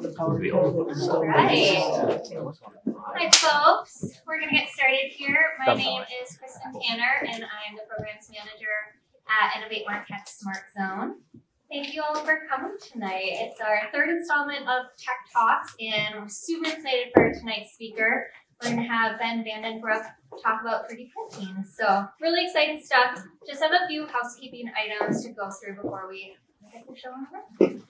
Alright. Hi folks, we're gonna get started here. My name is Kristen Tanner and I am the programs manager at Innovate Marquette Smart Zone. Thank you all for coming tonight. It's our third installment of Tech Talks and we're super excited for tonight's speaker. We're gonna have Ben Van Den Broeck talk about 3D printing. So really exciting stuff. Just have a few housekeeping items to go through before we get the show on the road.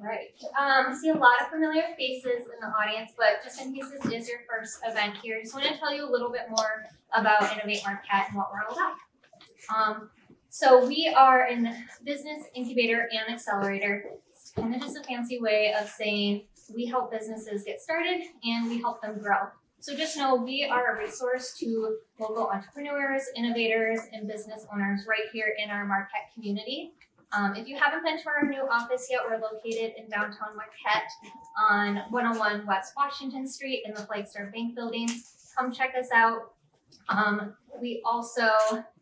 Right. Um, I see a lot of familiar faces in the audience, but just in case this is your first event here, I just want to tell you a little bit more about Innovate Marquette and what we're all about. Um, so we are in business incubator and accelerator. It's kind of just a fancy way of saying we help businesses get started and we help them grow. So just know we are a resource to local entrepreneurs, innovators, and business owners right here in our Marquette community. Um, if you haven't been to our new office yet, we're located in downtown Marquette on 101 West Washington Street in the Flagstar Bank Building. Come check us out. Um, we also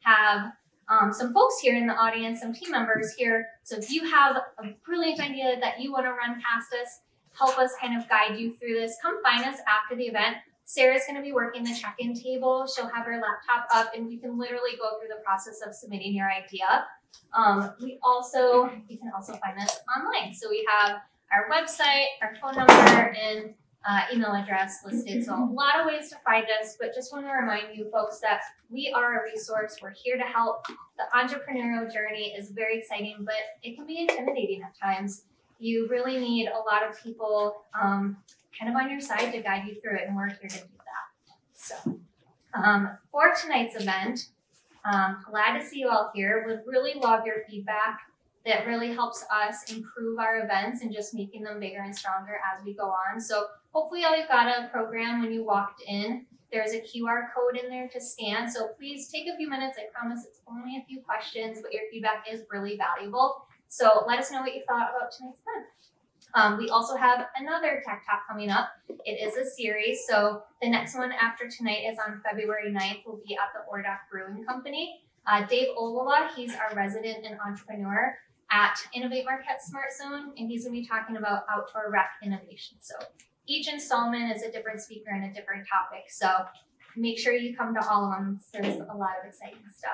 have um, some folks here in the audience, some team members here. So if you have a brilliant idea that you want to run past us, help us kind of guide you through this, come find us after the event. Sarah's going to be working the check-in table. She'll have her laptop up and we can literally go through the process of submitting your idea. Um, we also, you can also find us online. So we have our website, our phone number, and uh, email address listed. So a lot of ways to find us, but just want to remind you folks that we are a resource. We're here to help. The entrepreneurial journey is very exciting, but it can be intimidating at times. You really need a lot of people um, kind of on your side to guide you through it, and we're here to do that. So um, for tonight's event, um, glad to see you all here. Would really love your feedback. That really helps us improve our events and just making them bigger and stronger as we go on. So hopefully all you've got a program when you walked in. There's a QR code in there to scan. So please take a few minutes. I promise it's only a few questions, but your feedback is really valuable. So let us know what you thought about tonight's event. Um, we also have another Tech Talk coming up. It is a series, so the next one after tonight is on February 9th. will be at the Ore Dock Brewing Company. Uh, Dave Olawa, he's our resident and entrepreneur at Innovate Marquette Smart Zone, and he's going to be talking about outdoor rec innovation. So each installment is a different speaker and a different topic. So make sure you come to all of them. There's a lot of exciting stuff.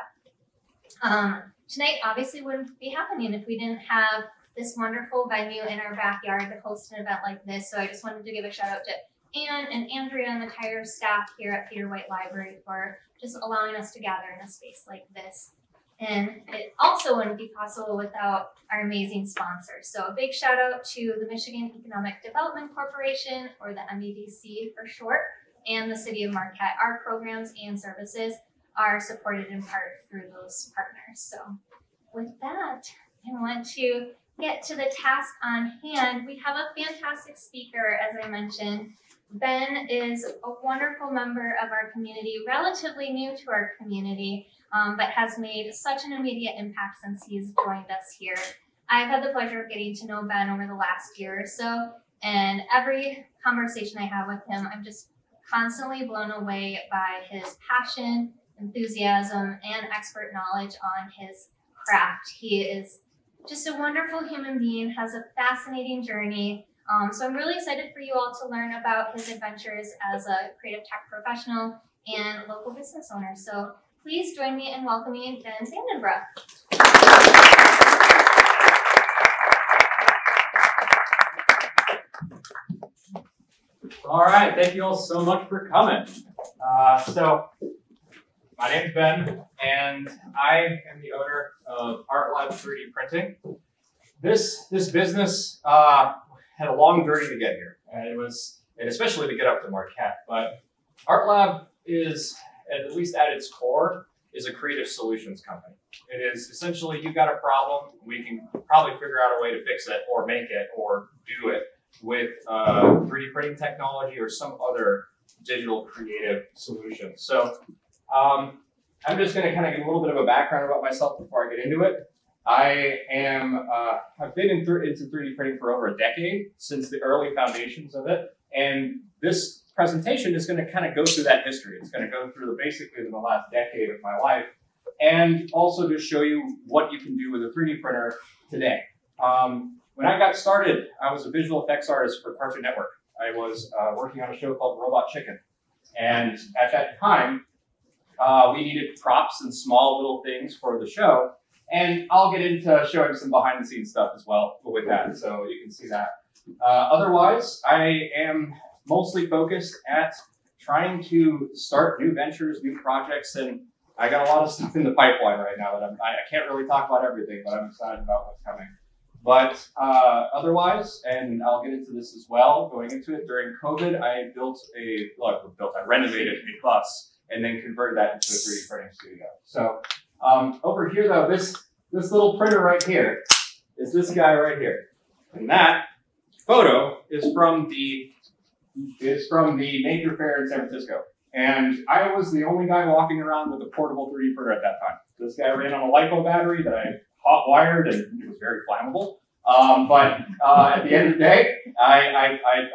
Um, tonight obviously wouldn't be happening if we didn't have this wonderful venue in our backyard to host an event like this. So I just wanted to give a shout out to Anne and Andrea and the entire staff here at Peter White Library for just allowing us to gather in a space like this. And it also wouldn't be possible without our amazing sponsors. So a big shout out to the Michigan Economic Development Corporation, or the MEDC for short, and the City of Marquette. Our programs and services are supported in part through those partners. So with that, I want to get to the task on hand, we have a fantastic speaker, as I mentioned. Ben is a wonderful member of our community, relatively new to our community, um, but has made such an immediate impact since he's joined us here. I've had the pleasure of getting to know Ben over the last year or so, and every conversation I have with him, I'm just constantly blown away by his passion, enthusiasm, and expert knowledge on his craft. He is just a wonderful human being, has a fascinating journey. Um, so I'm really excited for you all to learn about his adventures as a creative tech professional and local business owner. So please join me in welcoming Ben Van Den Broeck. All right, thank you all so much for coming. Uh, so my name's Ben, and I am the owner of Art Lab 3D Printing. This this business uh, had a long journey to get here, and it was, and especially to get up to Marquette. But Art Lab is, at least at its core, is a creative solutions company. It is essentially you've got a problem, we can probably figure out a way to fix it, or make it, or do it with uh, 3D printing technology or some other digital creative solution. So um, I'm just going to kind of give a little bit of a background about myself before I get into it. I am, uh, I've been in th into 3D printing for over a decade since the early foundations of it. And this presentation is going to kind of go through that history. It's going to go through the basically the last decade of my life and also to show you what you can do with a 3D printer today. Um, when I got started, I was a visual effects artist for Cartoon Network. I was uh, working on a show called Robot Chicken. And at that time, uh, we needed props and small little things for the show. And I'll get into showing some behind the scenes stuff as well with that, so you can see that. Uh, otherwise, I am mostly focused at trying to start new ventures, new projects, and I got a lot of stuff in the pipeline right now that I'm, I, I can't really talk about everything, but I'm excited about what's coming. But uh, otherwise, and I'll get into this as well, going into it, during COVID, I built a, well, built, I renovated a bus and then converted that into a 3D printing studio. So um, over here though, this, this little printer right here is this guy right here. And that photo is from the, is from the Maker Faire in San Francisco. And I was the only guy walking around with a portable 3D printer at that time. This guy ran on a LiPo battery that I hot wired and it was very flammable. Um, but uh, at the end of the day, I, I,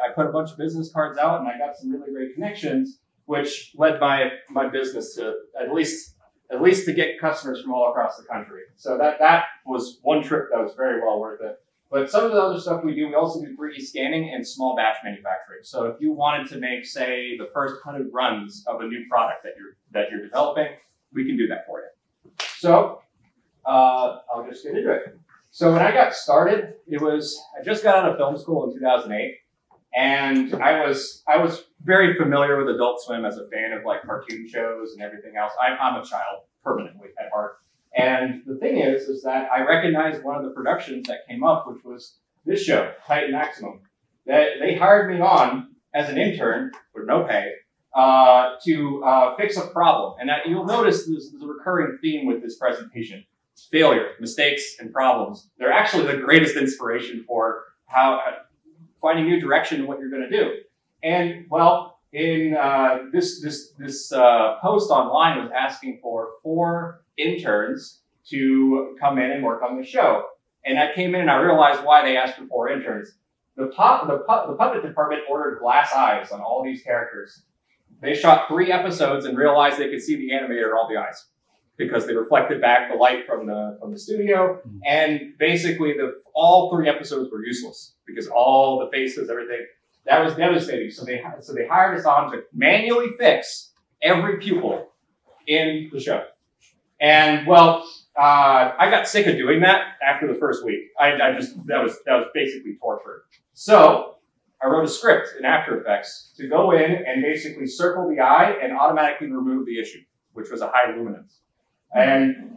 I, put a bunch of business cards out and I got some really great connections, which led my, my business to at least at least to get customers from all across the country. So that that was one trip that was very well worth it. But some of the other stuff we do, we also do 3D scanning and small batch manufacturing. So if you wanted to make, say, the first 100 runs of a new product that you're that you're developing, we can do that for you. So uh, I'll just get into it. So when I got started, it was I just got out of film school in 2008, and I was I was very familiar with Adult Swim as a fan of like cartoon shows and everything else. I'm, I'm a child permanently at heart, and the thing is, is that I recognized one of the productions that came up, which was this show, Titan Maximum. That they hired me on as an intern with no pay uh, to uh, fix a problem, and that you'll notice there's, there's a recurring theme with this presentation failure, mistakes, and problems. They're actually the greatest inspiration for how finding new direction in what you're going to do. And well, in uh, this this this uh, post online was asking for four interns to come in and work on the show. And I came in and I realized why they asked for four interns. The, pop, the, pu- the puppet department ordered glass eyes on all these characters. They shot three episodes and realized they could see the animator in all the eyes because they reflected back the light from the from the studio. Mm-hmm. And basically, the all three episodes were useless because all the faces, everything, that was devastating. So they so they hired us on to manually fix every pupil in the show. And well, uh, I got sick of doing that after the first week. I, I just that was that was basically torture. So I wrote a script in After Effects to go in and basically circle the eye and automatically remove the issue, which was a high luminance. And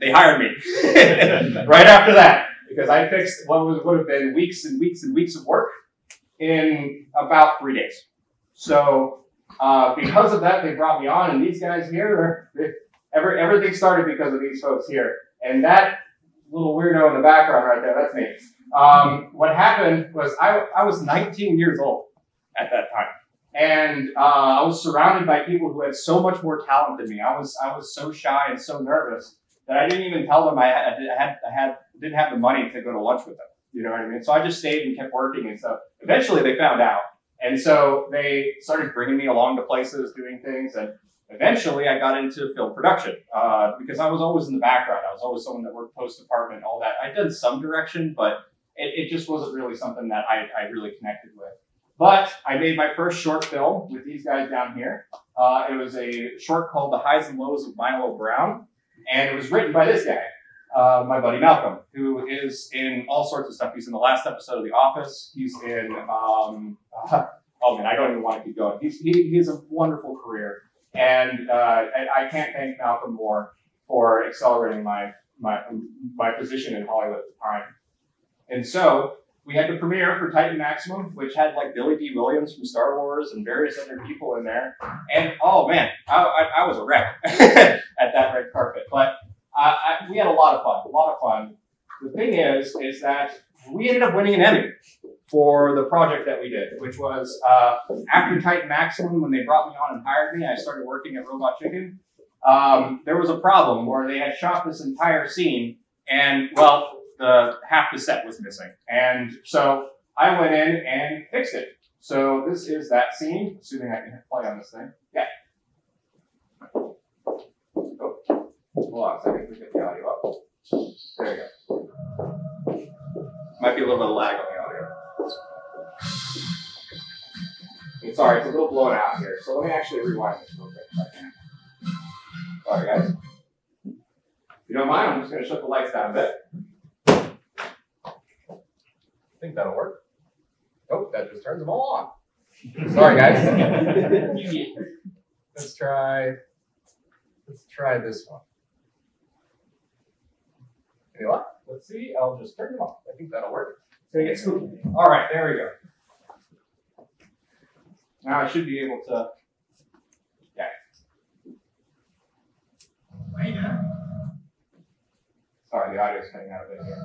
they hired me right after that because I fixed what would have been weeks and weeks and weeks of work in about three days. So uh, because of that, they brought me on, and these guys here, every, everything started because of these folks here. And that little weirdo in the background right there, that's me. Um, what happened was I, I was 19 years old at that time. And uh, I was surrounded by people who had so much more talent than me. I was I was so shy and so nervous that I didn't even tell them I had I had, I had didn't have the money to go to lunch with them. You know what I mean? So I just stayed and kept working and stuff. Eventually, they found out, and so they started bringing me along to places, doing things, and eventually I got into film production uh, because I was always in the background. I was always someone that worked post department, all that. I did some direction, but it, it just wasn't really something that I, I really connected with. But I made my first short film with these guys down here. Uh, it was a short called The Highs and Lows of Milo Brown. And it was written by this guy, uh, my buddy Malcolm, who is in all sorts of stuff. He's in the last episode of The Office. He's in, um, uh, oh man, I don't even want to keep going. He's, he, he has a wonderful career. And uh, I, I can't thank Malcolm more for accelerating my, my, my position in Hollywood at the time. And so we had the premiere for Titan Maximum, which had like Billy Dee Williams from Star Wars and various other people in there. And oh man, I, I, I was a wreck at that red carpet. But uh, I, we had a lot of fun, a lot of fun. The thing is, is that we ended up winning an Emmy for the project that we did, which was uh, after Titan Maximum, when they brought me on and hired me, I started working at Robot Chicken. Um, there was a problem where they had shot this entire scene, and well, the half the set was missing. And so I went in and fixed it. So this is that scene, assuming I can play on this thing. Yeah. Oh, hold on a second, we get the audio up. There you go. Might be a little bit of lag on the audio. Sorry, it's a little blown out here. So let me actually rewind this real quick if I can. Sorry, guys. If you don't mind, I'm just going to shut the lights down a bit. I think that'll work. Oh, that just turns them all on. Sorry, guys. let's try. Let's try this one. Any luck? Let's see. I'll just turn them off. I think that'll work. It's gonna get spooky. All right, there we go. Now I should be able to. Yeah. Sorry, the audio's cutting out a bit here.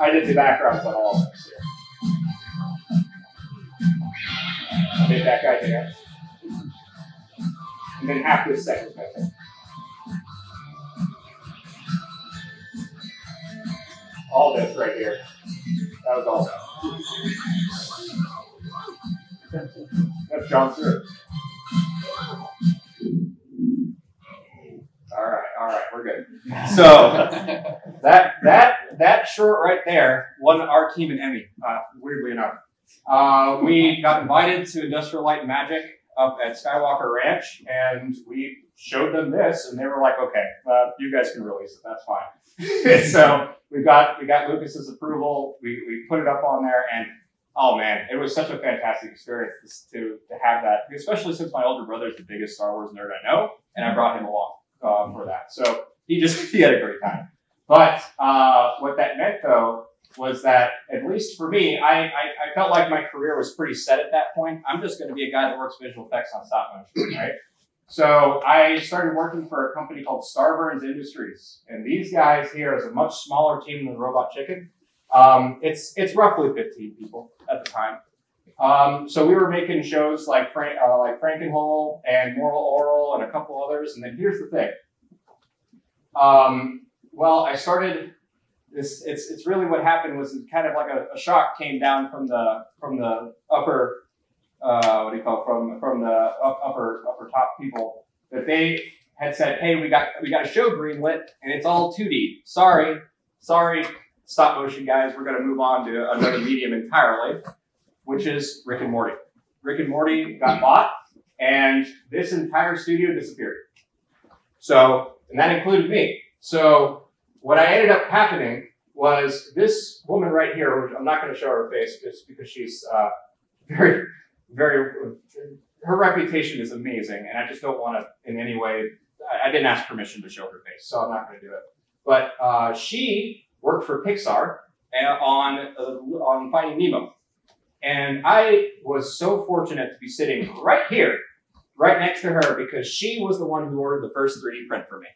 I did the backgrounds on all of this here. I made that guy dance. And then half this second method. All this right here. That was all. That's John Stewart. All right, all right, we're good. So that that that short right there won our team an Emmy. Uh, weirdly enough, uh, we got invited to Industrial Light and Magic up at Skywalker Ranch, and we showed them this, and they were like, "Okay, uh, you guys can release it. That's fine." so we got we got Lucas's approval. We we put it up on there, and oh man, it was such a fantastic experience to to have that, especially since my older brother is the biggest Star Wars nerd I know, and I brought him along uh, for that. So he just he had a great time. But uh, what that meant though was that at least for me, I, I, I, felt like my career was pretty set at that point. I'm just going to be a guy that works visual effects on stop motion, right? So I started working for a company called Starburns Industries, and these guys here is a much smaller team than Robot Chicken. Um, it's it's roughly 15 people at the time. Um, so we were making shows like Frank, uh, like Frankenhole and Moral Orel and a couple others. And then here's the thing. Um, well, I started this. It's it's really what happened was kind of like a, a shock came down from the from the upper uh, what do you call it, from from the upper upper top people that they had said, hey, we got we got a show greenlit and it's all 2D. Sorry, sorry, stop motion guys. We're going to move on to another medium entirely which is Rick and Morty. Rick and Morty got bought, and this entire studio disappeared. So, and that included me. So, what I ended up happening was this woman right here, which I'm not going to show her face just because she's uh, very, very, her reputation is amazing, and I just don't want to in any way, I, I didn't ask permission to show her face, so I'm not going to do it. But uh, she worked for Pixar on, uh, on Finding Nemo. And I was so fortunate to be sitting right here, right next to her, because she was the one who ordered the first 3D print for me.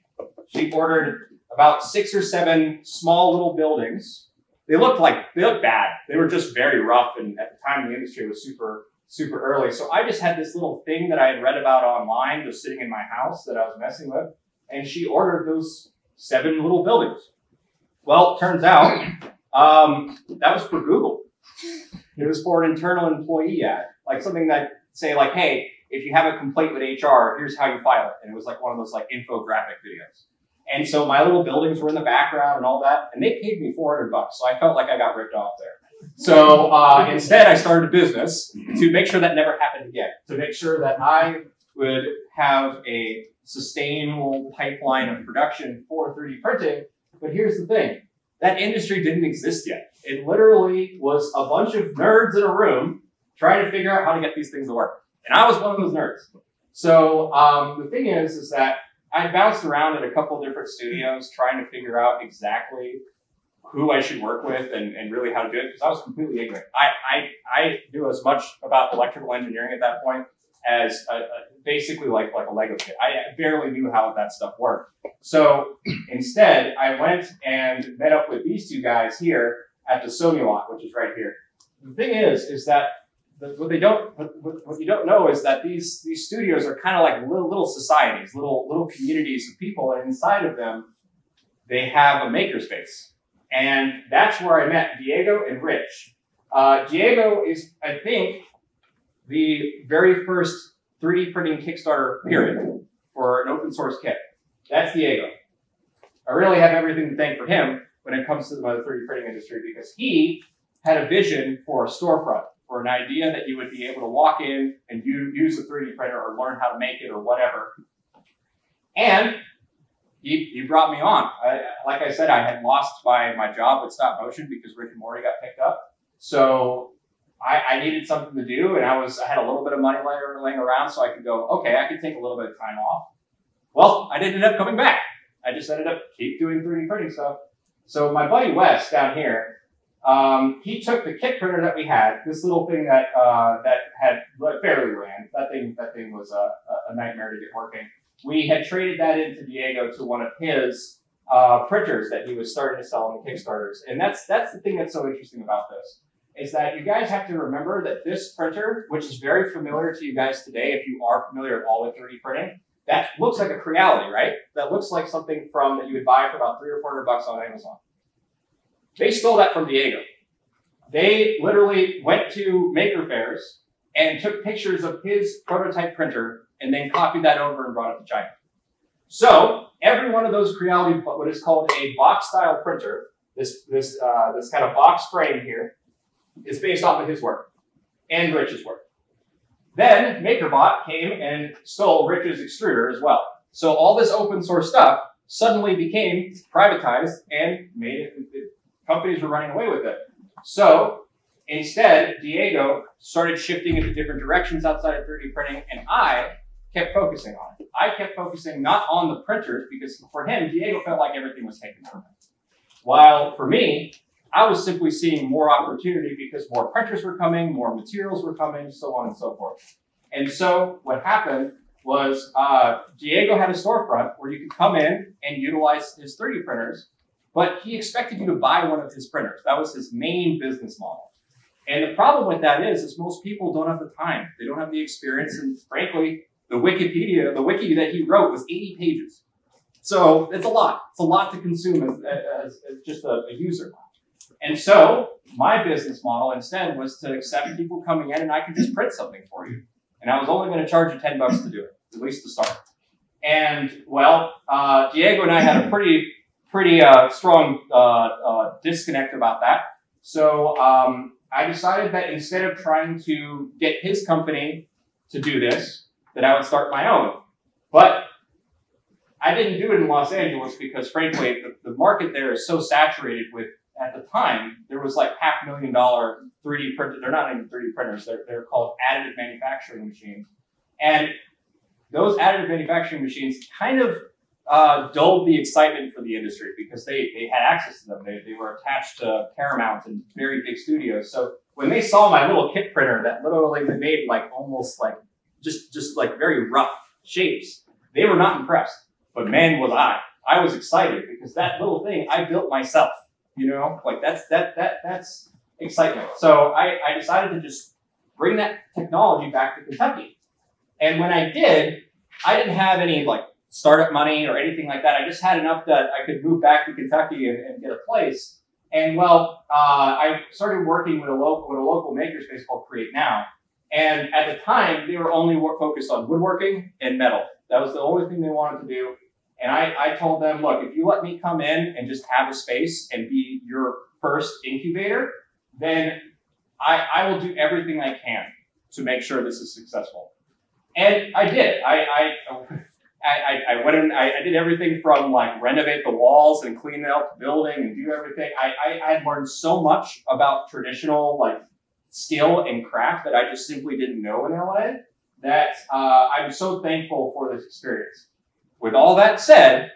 She ordered about six or seven small little buildings. They looked like, they looked bad. They were just very rough. And at the time, the industry was super, super early. So I just had this little thing that I had read about online, just sitting in my house that I was messing with. And she ordered those seven little buildings. Well, turns out um, that was for Google. It was for an internal employee ad, like something that say like, hey, if you have a complaint with HR, here's how you file it. And it was like one of those like infographic videos. And so my little buildings were in the background and all that, and they paid me 400 bucks. So I felt like I got ripped off there. So uh, instead, I started a business to make sure that never happened again, to make sure that I would have a sustainable pipeline of production for 3D printing. But here's the thing that industry didn't exist yet. It literally was a bunch of nerds in a room trying to figure out how to get these things to work. And I was one of those nerds. So um, the thing is, is that I bounced around at a couple different studios trying to figure out exactly who I should work with and, and really how to do it because I was completely ignorant. I, I, I knew as much about electrical engineering at that point as a, a, basically like, like a Lego kit. I barely knew how that stuff worked. So instead, I went and met up with these two guys here at the Sony lot, which is right here. The thing is, is that what they don't, what, what you don't know is that these these studios are kind of like little little societies, little little communities of people, and inside of them, they have a makerspace, and that's where I met Diego and Rich. Uh, Diego is, I think, the very first 3D printing Kickstarter period for an open source kit. That's Diego. I really have everything to thank for him when it comes to the 3D printing industry because he had a vision for a storefront, for an idea that you would be able to walk in and use a 3D printer or learn how to make it or whatever. And he, he brought me on. I, like I said, I had lost my, my job with stop motion because Rick and Morty got picked up. So I, I needed something to do and I was I had a little bit of money laying around so I could go, okay, I could take a little bit of time off. Well, I didn't end up coming back. I just ended up keep doing 3D printing stuff. So my buddy Wes down here, um, he took the kit printer that we had, this little thing that uh, that had barely ran. That thing that thing was a, a nightmare to get working. We had traded that into Diego to one of his uh, printers that he was starting to sell on the Kickstarters, and that's that's the thing that's so interesting about this is that you guys have to remember that this printer, which is very familiar to you guys today, if you are familiar at all with 3D printing, that looks like a Creality, right? That looks like something from that you would buy for about three or four hundred bucks on Amazon. They stole that from Diego. They literally went to maker fairs and took pictures of his prototype printer and then copied that over and brought it to China. So every one of those Creality, what is called a box style printer, this this uh, this kind of box frame here, is based off of his work and Rich's work. Then MakerBot came and stole Rich's extruder as well. So all this open source stuff suddenly became privatized and made it, it, companies were running away with it. So instead, Diego started shifting into different directions outside of 3D printing, and I kept focusing on it. I kept focusing not on the printers because for him, Diego felt like everything was taken from him. While for me, I was simply seeing more opportunity because more printers were coming, more materials were coming, so on and so forth. And so what happened was uh, Diego had a storefront where you could come in and utilize his 3D printers, but he expected you to buy one of his printers. That was his main business model. And the problem with that is, is most people don't have the time. They don't have the experience. And frankly, the Wikipedia, the wiki that he wrote was 80 pages. So it's a lot. It's a lot to consume as, as, as just a, a user. And so my business model instead was to accept people coming in and I could just print something for you. And I was only going to charge you 10 bucks to do it, at least to start. And well, uh, Diego and I had a pretty, pretty uh, strong uh, uh disconnect about that. So um, I decided that instead of trying to get his company to do this, that I would start my own. But I didn't do it in Los Angeles because, frankly, the, the market there is so saturated with at the time, there was like half million dollar 3D printer. They're not even 3D printers. They're, they're called additive manufacturing machines. And those additive manufacturing machines kind of uh, dulled the excitement for the industry because they, they had access to them. They, they were attached to Paramount and very big studios. So when they saw my little kit printer that literally made like almost like just, just like very rough shapes, they were not impressed. But man, was I. I was excited because that little thing I built myself. You know, like that's that that that's excitement. So I, I decided to just bring that technology back to Kentucky. And when I did, I didn't have any like startup money or anything like that. I just had enough that I could move back to Kentucky and, and get a place. And well, uh, I started working with a local with a local makerspace called Create Now. And at the time, they were only focused on woodworking and metal. That was the only thing they wanted to do. And I, I told them, look, if you let me come in and just have a space and be your first incubator, then I, I will do everything I can to make sure this is successful. And I did. I, I, I, I went in, I, I, did everything from like renovate the walls and clean out the building and do everything. I, I, I had learned so much about traditional like skill and craft that I just simply didn't know in LA that uh, I'm so thankful for this experience. With all that said,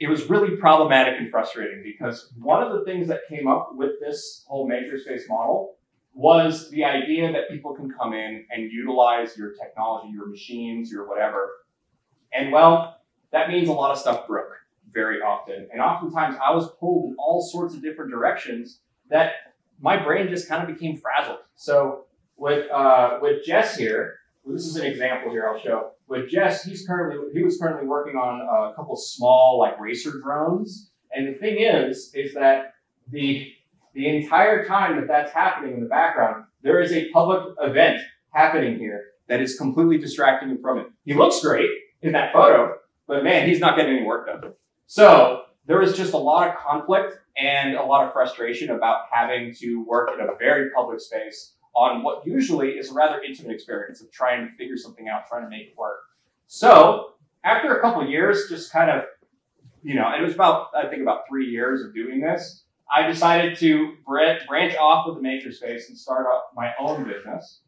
it was really problematic and frustrating because one of the things that came up with this whole makerspace model was the idea that people can come in and utilize your technology, your machines, your whatever. And well, that means a lot of stuff broke very often. And oftentimes I was pulled in all sorts of different directions that my brain just kind of became frazzled. So with uh, with Jess here, this is an example here I'll show. With Jess, he's currently he was currently working on a couple small like racer drones. And the thing is, is that the the entire time that that's happening in the background, there is a public event happening here that is completely distracting him from it. He looks great in that photo, but man, he's not getting any work done. So there was just a lot of conflict and a lot of frustration about having to work in a very public space on what usually is a rather intimate experience of trying to figure something out, trying to make it work. So after a couple years, just kind of, you know, it was about, I think about three years of doing this, I decided to branch off of the makerspace and start up my own business.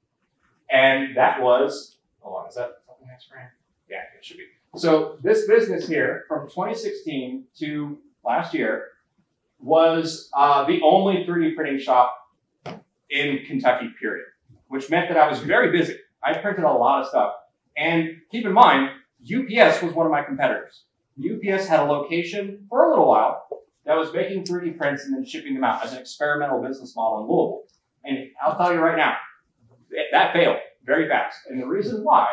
And that was, hold on, is that something next frame? Yeah, it should be. So this business here from 2016 to last year was uh, the only 3D printing shop in Kentucky, period, which meant that I was very busy. I printed a lot of stuff. And keep in mind, UPS was one of my competitors. UPS had a location for a little while that was making 3D prints and then shipping them out as an experimental business model in Louisville. And I'll tell you right now, that failed very fast. And the reason why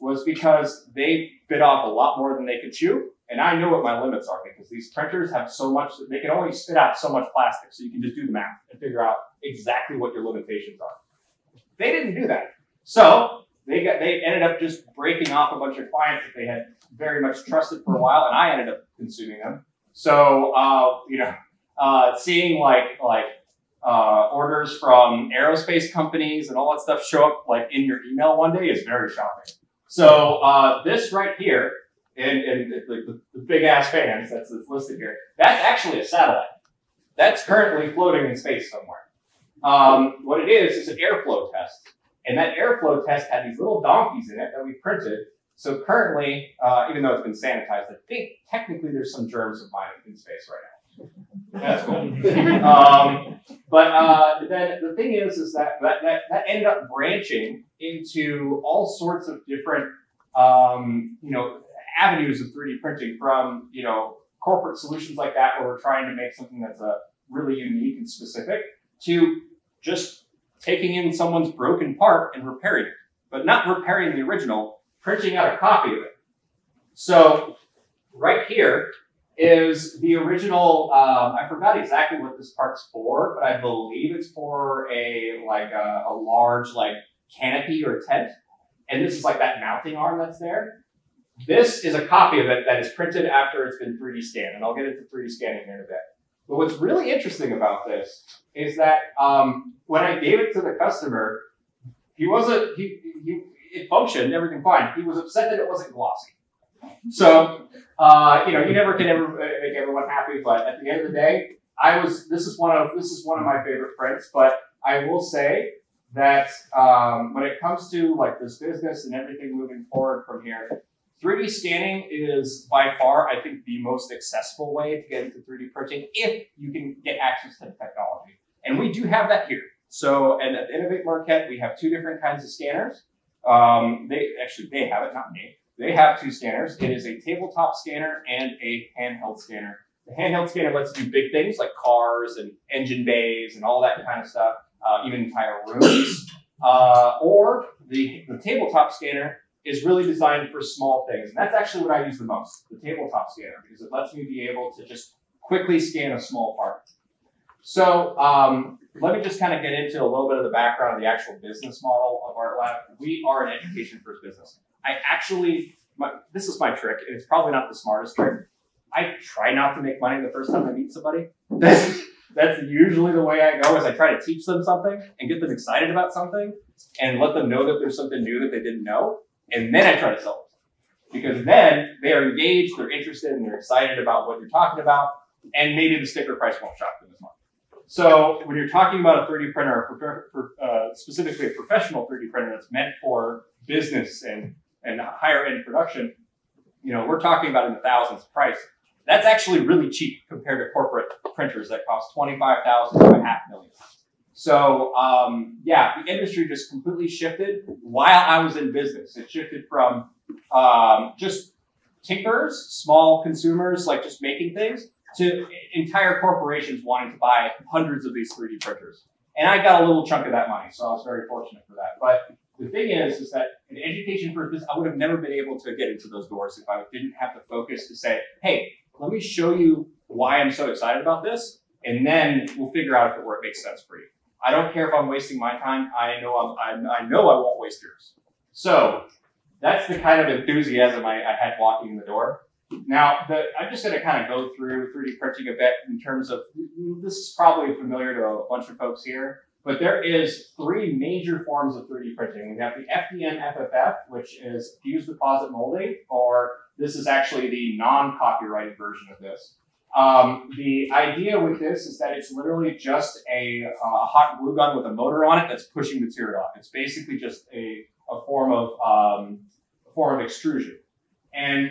was because they bit off a lot more than they could chew. And I know what my limits are because these printers have so much, they can only spit out so much plastic. So you can just do the math and figure out exactly what your limitations are. They didn't do that. So they got, they ended up just breaking off a bunch of clients that they had very much trusted for a while. And I ended up consuming them. So, uh, you know, uh, seeing like, like, uh, orders from aerospace companies and all that stuff show up like in your email one day is very shocking. So uh, this right here, and, and the, the, the, big ass fans that's, listed here, that's actually a satellite. That's currently floating in space somewhere. Um, what it is is an airflow test. And that airflow test had these little donkeys in it that we printed. So currently, uh, even though it's been sanitized, I think technically there's some germs of mine in space right now. That's cool. um, but uh, then the thing is, is that, that that that ended up branching into all sorts of different, um, you know, avenues of 3D printing from, you know, corporate solutions like that where we're trying to make something that's a uh, really unique and specific to just taking in someone's broken part and repairing it, but not repairing the original, printing out a copy of it. So right here is the original, um, I forgot exactly what this part's for, but I believe it's for a, like a, a large, like canopy or tent. And this is like that mounting arm that's there. This is a copy of it that is printed after it's been 3D scanned, and I'll get into 3D scanning in a bit. But what's really interesting about this is that um, when I gave it to the customer, he wasn't, he, he, it functioned, everything fine. He was upset that it wasn't glossy. So, uh, you know, you never can ever make everyone happy, but at the end of the day, I was, this is one of, this is one of my favorite prints, but I will say that um, when it comes to like this business and everything moving forward from here, 3D scanning is by far, I think, the most accessible way to get into 3D printing if you can get access to the technology. And we do have that here. So, and at Innovate Marquette, we have two different kinds of scanners. Um, they actually, they have it, not me. They have two scanners. It is a tabletop scanner and a handheld scanner. The handheld scanner lets you do big things like cars and engine bays and all that kind of stuff uh, even entire rooms. Uh, or the, the tabletop scanner is really designed for small things. And that's actually what I use the most, the tabletop scanner, because it lets me be able to just quickly scan a small part. So um, let me just kind of get into a little bit of the background of the actual business model of ArtLab. We are an education first business. I actually, my, this is my trick, and it's probably not the smartest trick. I try not to make money the first time I meet somebody. that's usually the way I go is I try to teach them something and get them excited about something and let them know that there's something new that they didn't know. And then I try to sell it. Because then they are engaged, they're interested, and they're excited about what you're talking about. And maybe the sticker price won't shock them as much. So when you're talking about a 3D printer, uh, specifically a professional 3D printer that's meant for business and, and higher end production, you know, we're talking about in the thousands price. That's actually really cheap compared to corporate printers that cost 25,000 to a half million. So um, yeah, the industry just completely shifted while I was in business. It shifted from um, just tinkerers, small consumers, like just making things, to entire corporations wanting to buy hundreds of these 3D printers. And I got a little chunk of that money, so I was very fortunate for that. But the thing is, is that in education purpose, I would have never been able to get into those doors if I didn't have the focus to say, hey, let me show you why I'm so excited about this, and then we'll figure out if it, it makes sense for you. I don't care if I'm wasting my time. I know I'm, I, I know I won't waste yours. So that's the kind of enthusiasm I, I had walking in the door. Now, the, I'm just going to kind of go through 3D printing a bit in terms of this is probably familiar to a bunch of folks here, but there is three major forms of 3D printing. We have the FDM FFF, which is fused deposit molding, or this is actually the non-copyrighted version of this. Um, the idea with this is that it's literally just a, a, hot glue gun with a motor on it that's pushing material off. It's basically just a, a form of um, a form of extrusion. And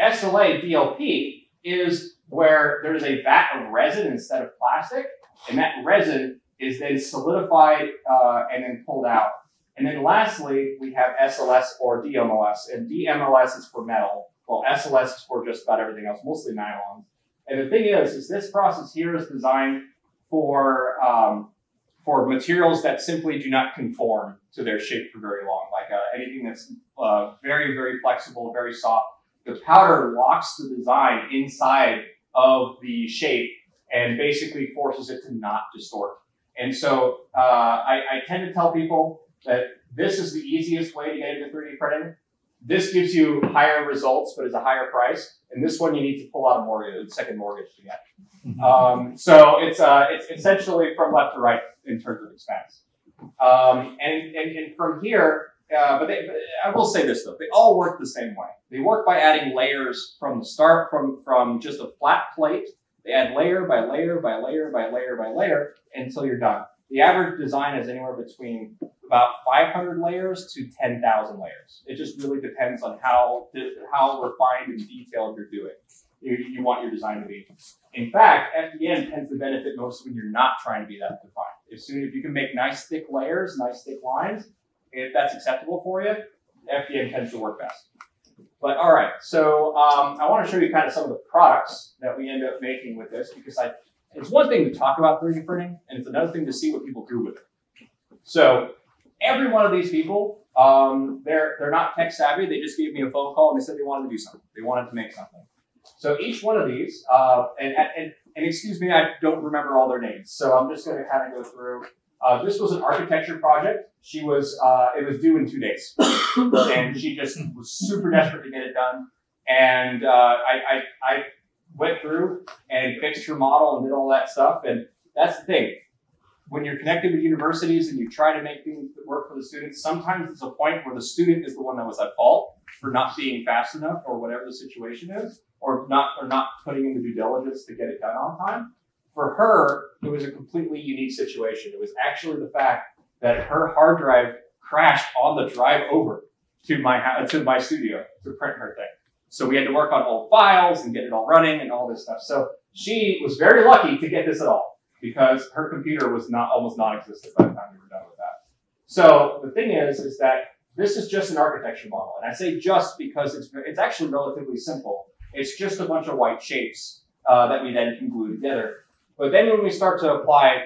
SLA DLP is where there's a vat of resin instead of plastic, and that resin is then solidified uh, and then pulled out. And then lastly, we have SLS or DMLS, and DMLS is for metal, while SLS is for just about everything else, mostly nylon. And the thing is, is this process here is designed for um, for materials that simply do not conform to their shape for very long, like uh, anything that's uh, very, very flexible, very soft. The powder locks the design inside of the shape and basically forces it to not distort. And so uh, I, I tend to tell people that this is the easiest way to get into 3D printing. This gives you higher results, but it's a higher price. And this one you need to pull out a mortgage, second mortgage to get. Mm-hmm. Um, so it's uh, it's essentially from left to right in terms of expense. Um, and, and, and from here, uh, but, they, but, I will say this though, they all work the same way. They work by adding layers from the start, from, from just a flat plate. They add layer by layer by layer by layer by layer until you're done. The average design is anywhere between about 500 layers to 10,000 layers. It just really depends on how, how refined and detailed you're doing. You, you want your design to be. In fact, FDM tends to benefit most when you're not trying to be that defined. As soon as you can make nice thick layers, nice thick lines, if that's acceptable for you, FDM tends to work best. But all right, so um, I want to show you kind of some of the products that we end up making with this because I, it's one thing to talk about 3D printing, and it's another thing to see what people do with it. So every one of these people, um, they're they're not tech savvy. They just gave me a phone call and they said they wanted to do something. They wanted to make something. So each one of these, uh, and, and and excuse me, I don't remember all their names, so I'm just going to kind of go through. Uh, this was an architecture project. She was, uh, it was due in two days, and she just was super desperate to get it done. And uh, I, I, I went through and fixed her model and did all that stuff. And that's the thing. When you're connected with universities and you try to make things that work for the students, sometimes it's a point where the student is the one that was at fault for not being fast enough or whatever the situation is, or not or not putting in the due diligence to get it done on time. For her, it was a completely unique situation. It was actually the fact that her hard drive crashed on the drive over to my to my studio to print her thing. So we had to work on old files and get it all running and all this stuff. So she was very lucky to get this at all because her computer was not almost non-existent by the time we were done with that. So the thing is, is that this is just an architecture model. And I say just because it's, it's actually relatively simple. It's just a bunch of white shapes uh, that we then can glue together. But then when we start to apply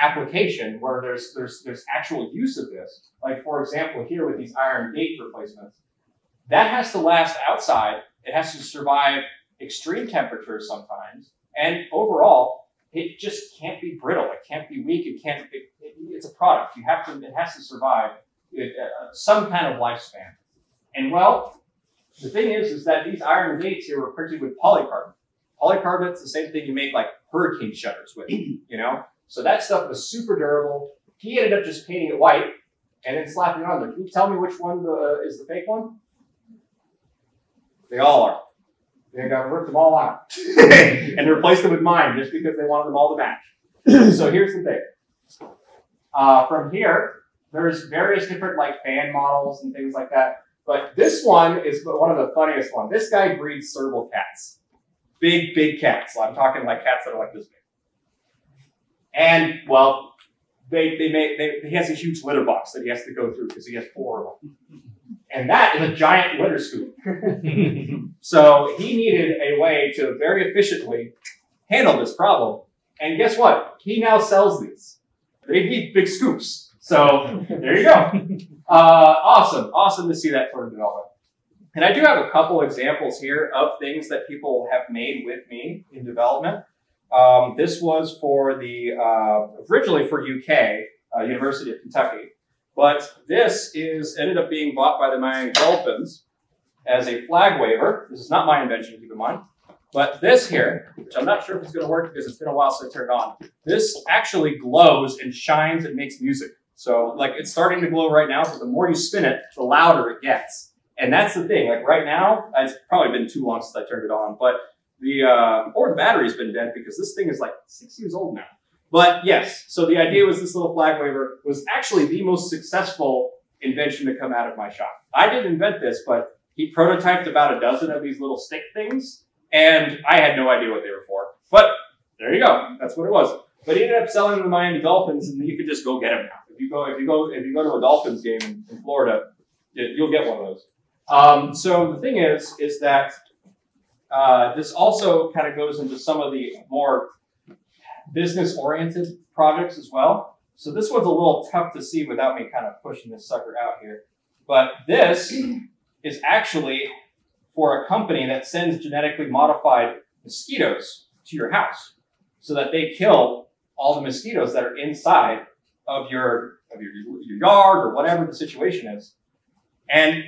application where there's, there's, there's actual use of this, like for example here with these iron gate replacements, that has to last outside. It has to survive extreme temperatures sometimes. And overall, it just can't be brittle. It can't be weak. It can't, it, it, it's a product. You have to, it has to survive it, uh, some kind of lifespan. And well, the thing is, is that these iron gates here were printed with polycarbonate. Polycarbonate's the same thing you make like hurricane shutters with, you know? So that stuff was super durable. He ended up just painting it white and then slapping it on there. Can you tell me which one the, is the fake one? They all are. They got ripped them all out and replaced them with mine just because they wanted them all to match. so here's the thing. Uh, from here, there's various different like fan models and things like that. But this one is one of the funniest ones. This guy breeds serval cats. Big, big cats. I'm talking like cats that are like this big. And, well, they, they may, they, he has a huge litter box that he has to go through because he has four of them. And that is a giant litter scoop. so he needed a way to very efficiently handle this problem. And guess what? He now sells these. they need big scoops. So there you go. Uh, awesome, awesome to see that sort of development. And I do have a couple examples here of things that people have made with me in development. Um, this was for the, uh, originally for UK, uh, University of Kentucky. But this is ended up being bought by the Miami Dolphins as a flag waver. This is not my invention, keep in mind. But this here, which I'm not sure if it's going to work because it's been a while since I turned on, this actually glows and shines and makes music. So like it's starting to glow right now, but the more you spin it, the louder it gets. And that's the thing. Like right now, it's probably been too long since I turned it on, but the uh, or the battery's been dead because this thing is like six years old now. But yes, so the idea was this little flag waver was actually the most successful invention to come out of my shop. I didn't invent this, but he prototyped about a dozen of these little stick things, and I had no idea what they were for. But there you go. That's what it was. But he ended up selling them to Miami Dolphins, and you could just go get them now. If you go, if you go, if you go to a Dolphins game in, in Florida, you'll get one of those. Um, so the thing is, is that uh, this also kind of goes into some of the more business-oriented projects as well. So this one's a little tough to see without me kind of pushing this sucker out here. But this is actually for a company that sends genetically modified mosquitoes to your house so that they kill all the mosquitoes that are inside of your, of your, your yard or whatever the situation is. And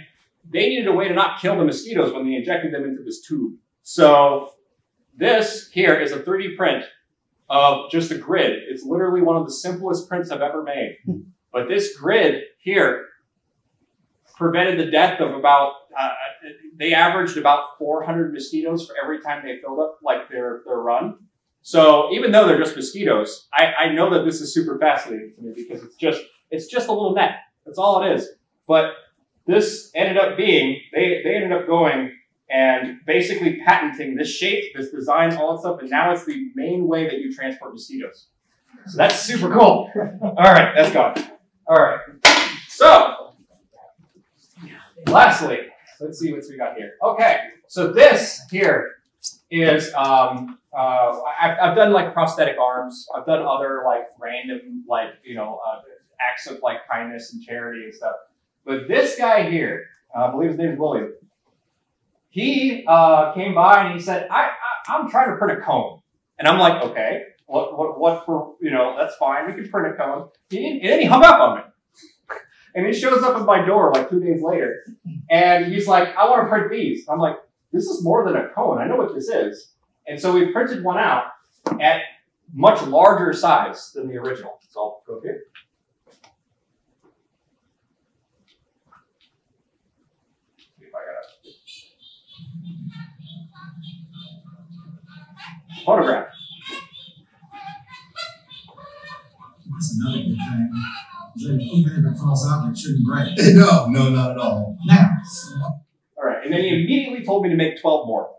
they needed a way to not kill the mosquitoes when they injected them into this tube. So this here is a 3D print of just a grid. It's literally one of the simplest prints I've ever made. But this grid here prevented the death of about, uh, they averaged about 400 mosquitoes for every time they filled up like their, their run. So even though they're just mosquitoes, I, I know that this is super fascinating to me because it's just, it's just a little net. That's all it is. But this ended up being, they, they ended up going and basically patenting this shape, this design, all that stuff, and now it's the main way that you transport mosquitoes. So that's super cool. All right, that's gone. All right. So, lastly, let's see what we got here. Okay, so this here is um, uh, I've, I've done like prosthetic arms. I've done other like random like you know uh, acts of like kindness and charity and stuff. But this guy here, I believe his name is William he uh, came by and he said, I, I, am trying to print a cone. And I'm like, okay, what, what, what for, you know, that's fine. We can print a cone. And then he hung up on me. And he shows up at my door like two days later. And he's like, I want to print these. I'm like, this is more than a cone. I know what this is. And so we printed one out at much larger size than the original. So I'll go here. Photograph. That's another good thing. Even if it falls out, it shouldn't break. No, no, not at all. Now, All right, and then he immediately told me to make 12 more.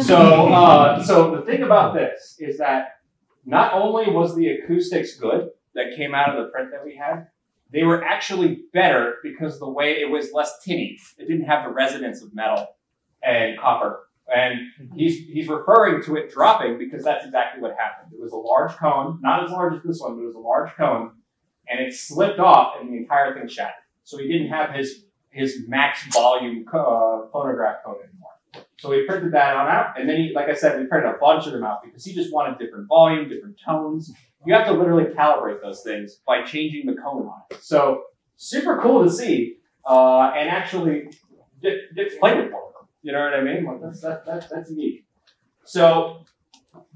So, uh, so the thing about this is that not only was the acoustics good that came out of the print that we had, they were actually better because the way it was less tinny. It didn't have the resonance of metal and copper. And he's, he's referring to it dropping because that's exactly what happened. It was a large cone, not as large as this one, but it was a large cone, and it slipped off and the entire thing shattered. So he didn't have his, his max volume uh, phonograph cone anymore. So we printed that on out, and then he, like I said, we printed a bunch of them out because he just wanted different volume, different tones. You have to literally calibrate those things by changing the cone on it. So super cool to see, uh, and actually get play with more. You know what I mean? Like that's that, that, that's neat. So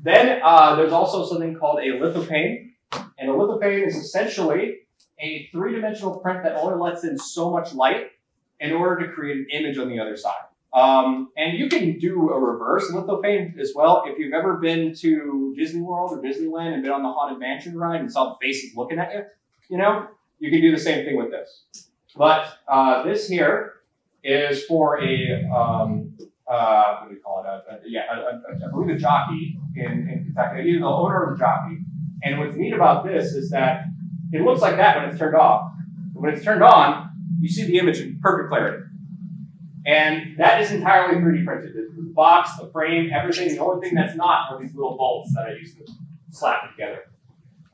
then uh, there's also something called a lithopane, and a lithopane is essentially a three-dimensional print that only lets in so much light in order to create an image on the other side. Um, and you can do a reverse lithopane as well. If you've ever been to Disney World or Disneyland and been on the Haunted Mansion ride and saw the faces looking at you, you know, you can do the same thing with this. But uh, this here is for a, um, uh, what do you call it? A, a, yeah, I believe a jockey in, in Kentucky. He's the owner of the jockey. And what's neat about this is that it looks like that when it's turned off. But when it's turned on, you see the image in perfect clarity. And that is entirely 3D printed. The box, the frame, everything. The only thing that's not are these little bolts that I used to slap together.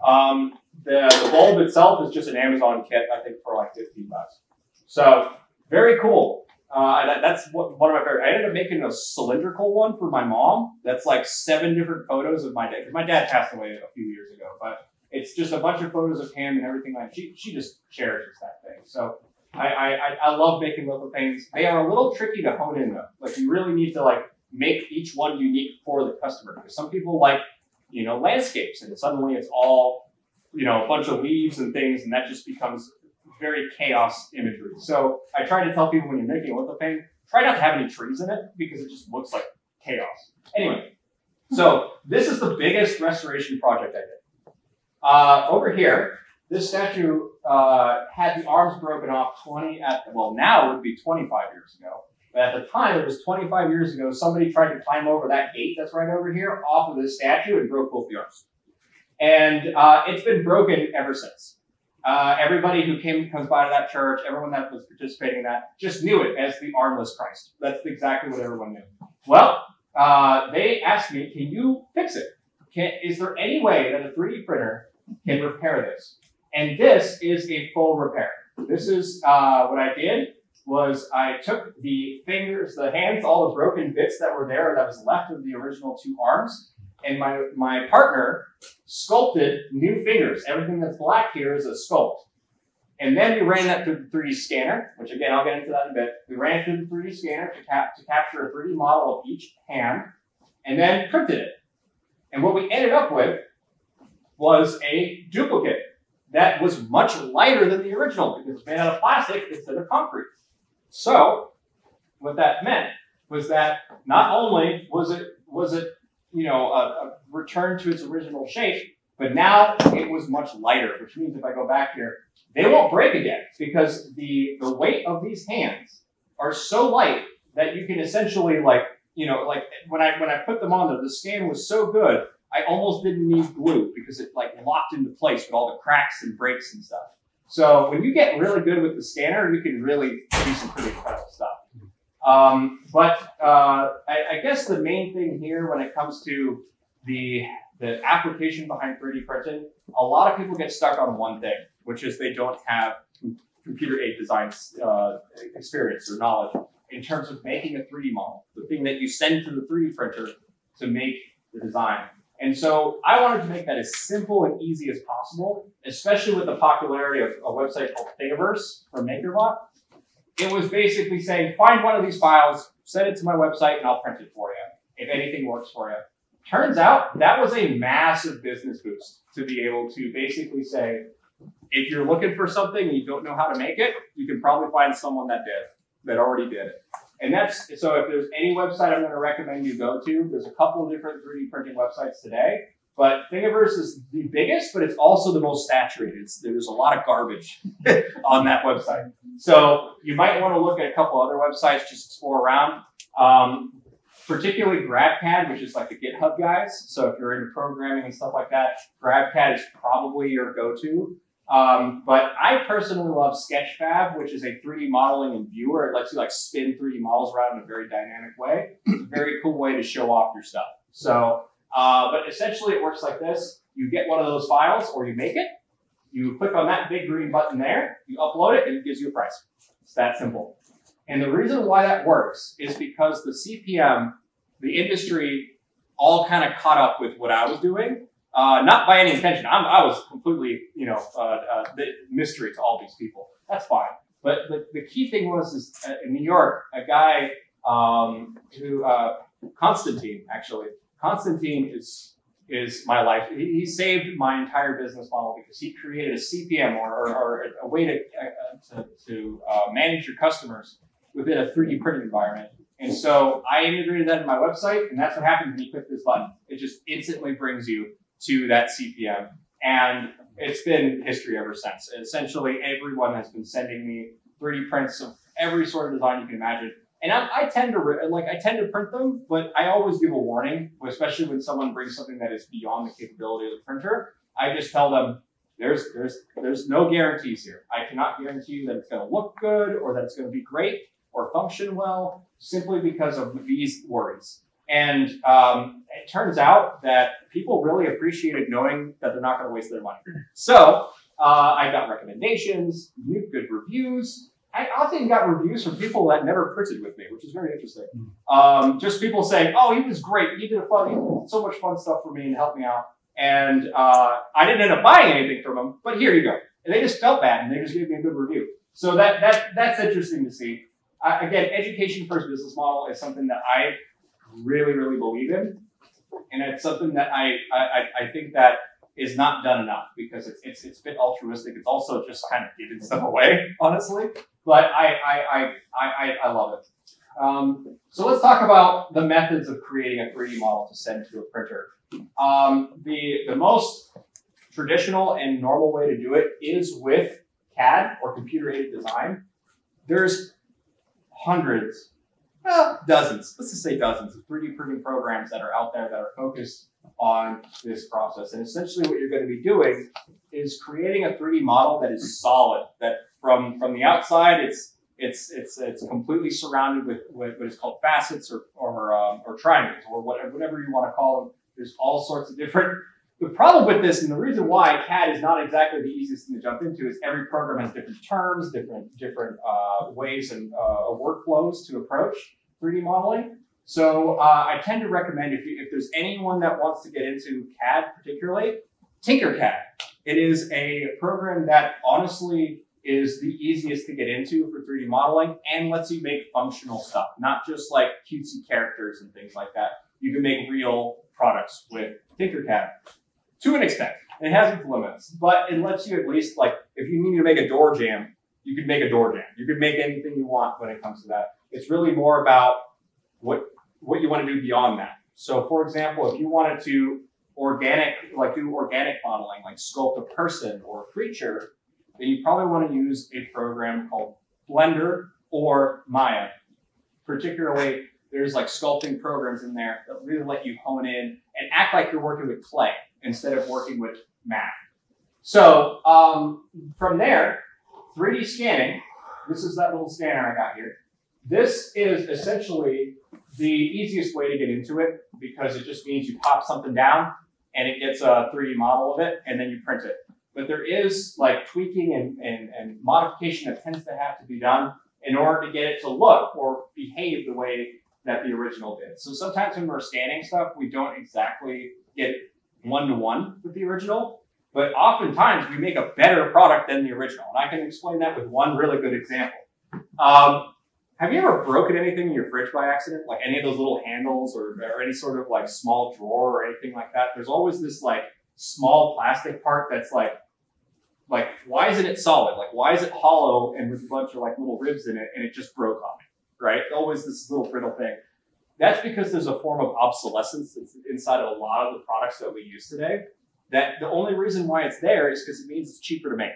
Um, the, the bulb itself is just an Amazon kit, I think for like 15 bucks. So very cool. Uh, that, that's what, one of my favorite. I ended up making a cylindrical one for my mom. That's like seven different photos of my dad. Because My dad passed away a few years ago, but it's just a bunch of photos of him and everything like. She she just cherishes that thing. So I I, I love making little things. They are a little tricky to hone in though. Like you really need to like make each one unique for the customer. Because some people like you know landscapes, and suddenly it's all you know a bunch of leaves and things, and that just becomes very chaos imagery. So I try to tell people when you're making a lithopane, try not to have any trees in it because it just looks like chaos. Anyway, so this is the biggest restoration project I did. Uh, over here, this statue uh, had the arms broken off 20 at, well, now it would be 25 years ago. But at the time, it was 25 years ago, somebody tried to climb over that gate that's right over here off of this statue and broke both the arms. And uh, it's been broken ever since. Uh, everybody who came comes by to that church, everyone that was participating in that, just knew it as the armless Christ. That's exactly what everyone knew. Well, uh, they asked me, "Can you fix it? Can, is there any way that a 3D printer can repair this?" And this is a full repair. This is uh, what I did was I took the fingers, the hands, all the broken bits that were there that was left of the original two arms, and my, my partner sculpted new fingers. Everything that's black here is a sculpt. And then we ran that through the 3D scanner, which again, I'll get into that in a bit. We ran it through the 3D scanner to, cap to capture a 3D model of each hand, and then printed it. And what we ended up with was a duplicate that was much lighter than the original because it's made out of plastic instead of concrete. So, what that meant was that not only was it was it you know, a, a return to its original shape, but now it was much lighter, which means if I go back here, they won't break again because the, the weight of these hands are so light that you can essentially like, you know, like when I, when I put them on there, the scan was so good, I almost didn't need glue because it like locked into place with all the cracks and breaks and stuff. So when you get really good with the scanner, you can really do some pretty incredible stuff. Um, but uh, I, I, guess the main thing here when it comes to the, the application behind 3D printing, a lot of people get stuck on one thing, which is they don't have computer aided design uh, experience or knowledge in terms of making a 3D model, the thing that you send to the 3D printer to make the design. And so I wanted to make that as simple and easy as possible, especially with the popularity of a website called Thingiverse from MakerBot it was basically saying, find one of these files, send it to my website, and I'll print it for you, if anything works for you. Turns out that was a massive business boost to be able to basically say, if you're looking for something and you don't know how to make it, you can probably find someone that did, that already did it. And that's, so if there's any website I'm going to recommend you go to, there's a couple of different 3D printing websites today. But Thingiverse is the biggest, but it's also the most saturated. It's, there's a lot of garbage on that website. So you might want to look at a couple other websites, just explore around. Um, particularly GrabCAD, which is like the GitHub guys. So if you're into programming and stuff like that, GrabCAD is probably your go-to. Um, but I personally love Sketchfab, which is a 3D modeling and viewer. It lets you like spin 3D models around in a very dynamic way. It's a very cool way to show off your stuff. So uh, but essentially it works like this. You get one of those files or you make it. You click on that big green button there, you upload it, and it gives you a price. It's that simple. And the reason why that works is because the CPM, the industry, all kind of caught up with what I was doing. Uh, not by any intention. I'm, i was completely, you know, uh, uh, the mystery to all these people. That's fine. But the, the key thing was is uh, in New York, a guy um, who, uh, Constantine, actually, Constantine is is my life. He, he, saved my entire business model because he created a CPM or, or, or a way to uh, to, to uh, manage your customers within a 3D printing environment. And so I integrated that in my website, and that's what happens when you click this button. It just instantly brings you to that CPM. And it's been history ever since. Essentially, everyone has been sending me 3D prints of every sort of design you can imagine. And I, I, tend to like I tend to print them, but I always give a warning, especially when someone brings something that is beyond the capability of the printer. I just tell them there's there's there's no guarantees here. I cannot guarantee you that it's going to look good or that it's going to be great or function well, simply because of these worries. And um, it turns out that people really appreciated knowing that they're not going to waste their money. So uh, I got recommendations, good reviews. I often got reviews from people that never printed with me, which is very interesting. Um, just people saying, "Oh, he was great. He did a fun, he did so much fun stuff for me and helped me out." And uh, I didn't end up buying anything from him, but here you go. And they just felt bad, and they just gave me a good review. So that that that's interesting to see. Uh, again, education first business model is something that I really, really believe in, and it's something that I I, I think that is not done enough because it's it's it's a bit altruistic. It's also just kind of giving stuff away, honestly. But I I I I, I love it. Um, so let's talk about the methods of creating a 3D model to send to a printer. Um, the the most traditional and normal way to do it is with CAD or computer aided design. There's hundreds, well, dozens, let's just say dozens of 3D printing programs that are out there that are focused on this process. And essentially what you're going to be doing is creating a 3D model that is solid, that from, from the outside, it's it's it's it's completely surrounded with, with what is called facets or or, um, or triangles or whatever whatever you want to call them. There's all sorts of different. The problem with this, and the reason why CAD is not exactly the easiest thing to jump into, is every program has different terms, different different uh, ways and uh, workflows to approach 3D modeling. So uh, I tend to recommend if, you, if there's anyone that wants to get into CAD particularly, Tinkercad. It is a program that honestly is the easiest to get into for 3D modeling and lets you make functional stuff, not just like cutesy characters and things like that. You can make real products with Tinkercad to an extent. It has its limits, but it lets you at least like, if you need to make a door jamb, you can make a door jamb. You can make anything you want when it comes to that. It's really more about what, what you want to do beyond that. So for example, if you wanted to organic, like do organic modeling, like sculpt a person or a creature, then you probably want to use a program called Blender or Maya. Particularly, there's like sculpting programs in there that really let you hone in and act like you're working with clay instead of working with math. So um, from there, 3D scanning, this is that little scanner I got here. This is essentially the easiest way to get into it because it just means you pop something down and it gets a 3D model of it and then you print it. But there is like tweaking and, and, and modification that tends to have to be done in order to get it to look or behave the way that the original did. So sometimes when we're scanning stuff, we don't exactly get one to one with the original, but oftentimes we make a better product than the original. And I can explain that with one really good example. Um, have you ever broken anything in your fridge by accident? Like any of those little handles or, or any sort of like small drawer or anything like that? There's always this like small plastic part that's like like why isn't it solid? Like why is it hollow and with a bunch of like little ribs in it and it just broke on me? Right? Always this little brittle thing. That's because there's a form of obsolescence that's inside of a lot of the products that we use today. That the only reason why it's there is because it means it's cheaper to make.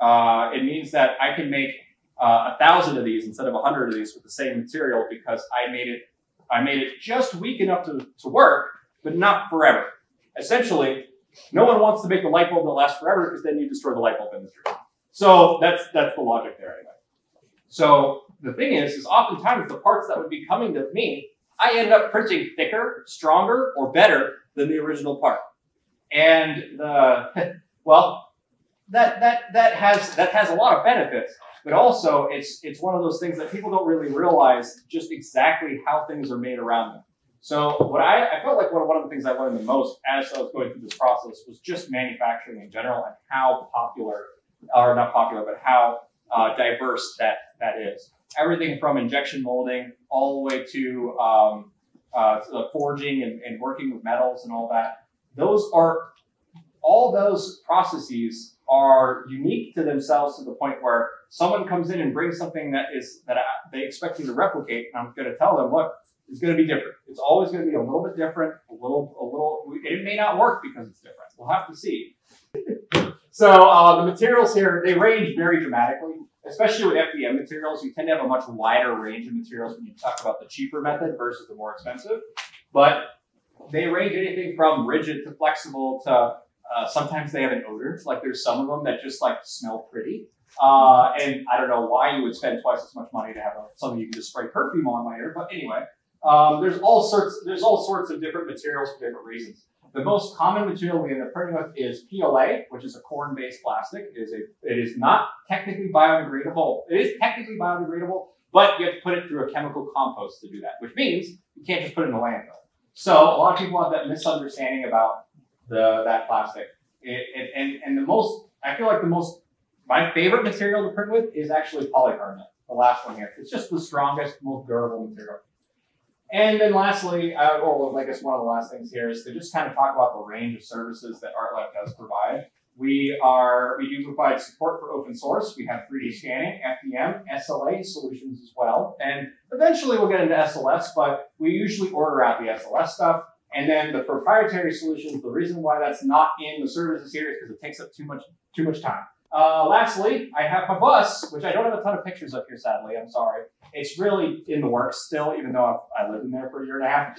Uh, it means that I can make uh, a thousand of these instead of a hundred of these with the same material because I made it I made it just weak enough to, to work, but not forever. Essentially, no one wants to make the light bulb that lasts forever because then you destroy the light bulb industry. So that's that's the logic there anyway. So the thing is, is oftentimes the parts that would be coming to me, I end up printing thicker, stronger, or better than the original part. And the well, that that that has that has a lot of benefits, but also it's it's one of those things that people don't really realize just exactly how things are made around them. So what I, I felt like one, one of the things I learned the most as I was going through this process was just manufacturing in general and how popular, or not popular, but how uh, diverse that, that is. Everything from injection molding all the way to, um, uh, to forging and, and working with metals and all that. Those are, all those processes are unique to themselves to the point where someone comes in and brings something that is that I, they expect me to replicate, and I'm going to tell them, look, it's going to be different. It's always going to be a little bit different, a little, a little, it may not work because it's different. We'll have to see. so uh, the materials here, they range very dramatically, especially with FDM materials. You tend to have a much wider range of materials when you talk about the cheaper method versus the more expensive. But they range anything from rigid to flexible to uh, sometimes they have an odor. Like there's some of them that just like smell pretty. Uh, and I don't know why you would spend twice as much money to have a, something you can just spray perfume on later. But anyway, Um, there's all sorts there's all sorts of different materials for different reasons. The most common material we end up printing with is PLA, which is a corn-based plastic. It is a it is not technically biodegradable. It is technically biodegradable, but you have to put it through a chemical compost to do that, which means you can't just put it in the landfill. So a lot of people have that misunderstanding about the that plastic. It, it, and and the most I feel like the most my favorite material to print with is actually polycarbonate, the last one here. It's just the strongest, most durable material. And then lastly, uh, or I guess one of the last things here is to just kind of talk about the range of services that ArtLab does provide. We are we do provide support for open source. We have 3D scanning, FDM, SLA solutions as well, and eventually we'll get into SLS. But we usually order out the SLS stuff, and then the proprietary solutions. The reason why that's not in the services here is because it takes up too much too much time. Uh, lastly, I have my bus, which I don't have a ton of pictures of here, sadly. I'm sorry. It's really in the works still, even though I've, I lived in there for a year and a half.